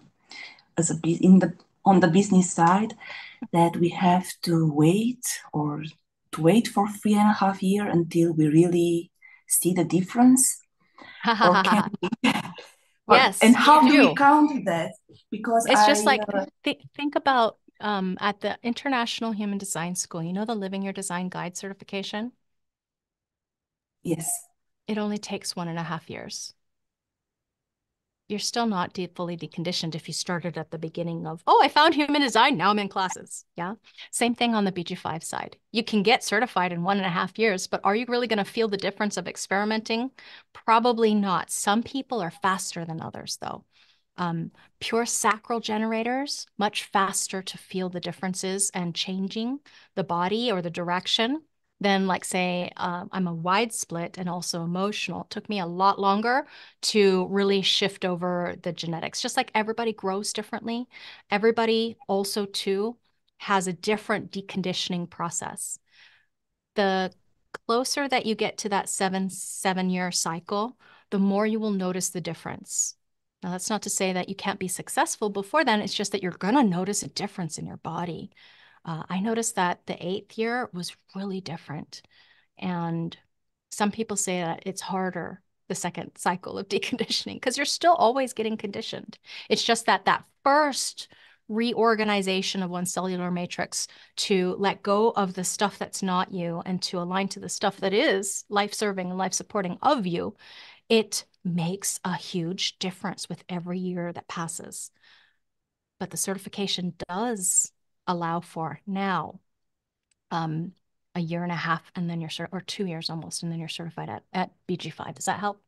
as a in the on the business side that we have to wait or to wait for three and a half year until we really see the difference or can we, yes and how do. do. we count that because it's I, just like uh, th think about um, at the international human design school you know the living your design guide certification Yes. It only takes one and a half years. You're still not de fully deconditioned if you started at the beginning of, oh, I found human design. Now I'm in classes. Yeah. Same thing on the BG5 side. You can get certified in one and a half years, but are you really going to feel the difference of experimenting? Probably not. Some people are faster than others, though. Um, pure sacral generators, much faster to feel the differences and changing the body or the direction than like say uh, i'm a wide split and also emotional. It took me a lot longer to really shift over the genetics just like everybody grows differently. Everybody also too has a different deconditioning process. The closer that you get to that seven seven year cycle the more you will notice the difference. Now that's not to say that you can't be successful before then it's just that you're going to notice a difference in your body uh, I noticed that the eighth year was really different. And some people say that it's harder the second cycle of deconditioning because you're still always getting conditioned. It's just that that first reorganization of one cellular matrix to let go of the stuff that's not you and to align to the stuff that is life serving and life supporting of you, it makes a huge difference with every year that passes. But the certification does allow for now um, a year and a half and then you're cert- or two years almost and then you're certified at, at bg5 does that help?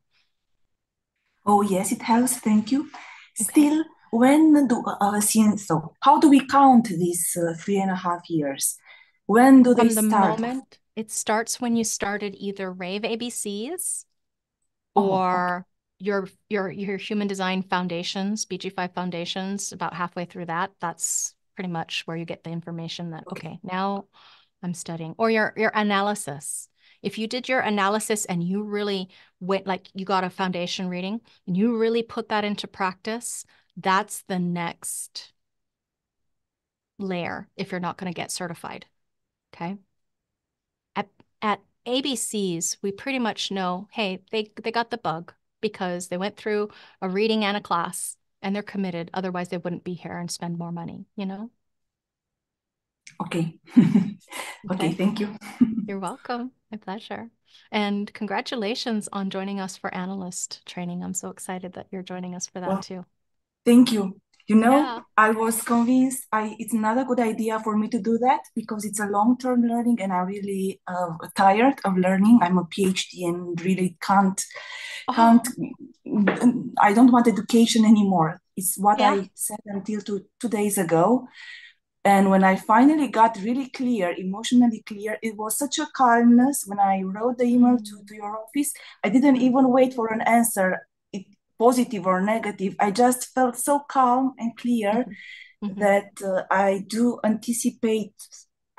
Oh yes it helps. Thank you. Okay. still when do uh, since so how do we count these uh, three and a half years? When do From they the start? moment it starts when you started either rave abcs oh, or okay. your your your human design foundations bg5 foundations about halfway through that that's pretty much where you get the information that okay, okay now I'm studying or your your analysis. If you did your analysis and you really went like you got a foundation reading and you really put that into practice, that's the next layer if you're not going to get certified. Okay? At at ABCs, we pretty much know, hey, they they got the bug because they went through a reading and a class and they're committed. Otherwise, they wouldn't be here and spend more money, you know? Okay. okay, okay, thank you. You're welcome. My pleasure. And congratulations on joining us for analyst training. I'm so excited that you're joining us for that well, too. Thank you. You know, yeah. I was convinced I it's not a good idea for me to do that because it's a long-term learning and I'm really uh, tired of learning. I'm a PhD and really can't oh. can't I don't want education anymore. It's what yeah. I said until two, two days ago. And when I finally got really clear, emotionally clear, it was such a calmness when I wrote the email to, to your office. I didn't even wait for an answer positive or negative. I just felt so calm and clear mm-hmm. mm-hmm. that uh, I do anticipate.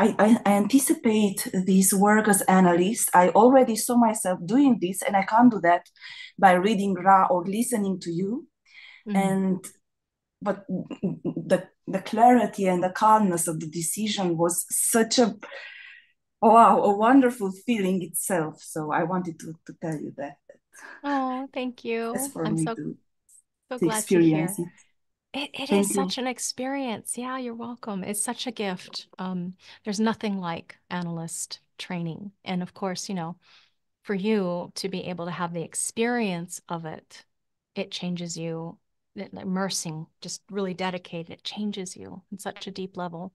I, I, I, anticipate this work as analyst. I already saw myself doing this, and I can't do that by reading Ra or listening to you. Mm-hmm. And but the the clarity and the calmness of the decision was such a wow, a wonderful feeling itself. So I wanted to, to tell you that. Oh, thank you. I'm so to, so to glad to hear. It. It, it is such an experience. Yeah, you're welcome. It's such a gift. Um, there's nothing like analyst training. And of course, you know, for you to be able to have the experience of it, it changes you. Immersing, just really dedicated, it changes you in such a deep level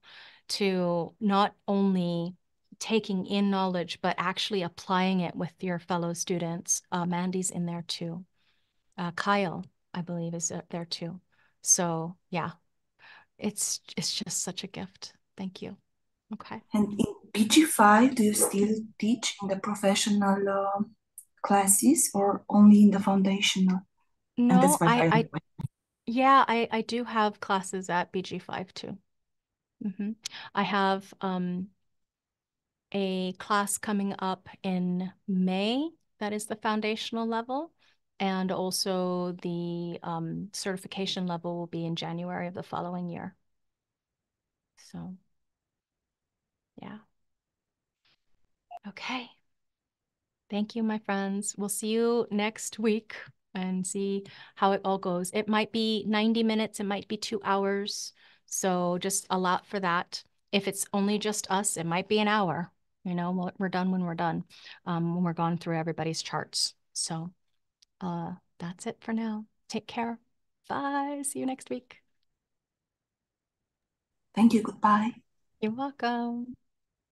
to not only taking in knowledge, but actually applying it with your fellow students. Uh, Mandy's in there too. Uh, Kyle, I believe, is uh, there too. So yeah, it's it's just such a gift. Thank you. Okay. And in BG5, do you still teach in the professional uh, classes or only in the foundational? No, I, I, yeah, I, I do have classes at BG5 too. Mm-hmm. I have um, a class coming up in May that is the foundational level. And also the um, certification level will be in January of the following year. So, yeah. Okay. Thank you, my friends. We'll see you next week and see how it all goes. It might be 90 minutes, it might be two hours. So just a lot for that. If it's only just us, it might be an hour. You know, we're done when we're done, um, when we're gone through everybody's charts. So uh, that's it for now. Take care. Bye. See you next week. Thank you. Goodbye. You're welcome.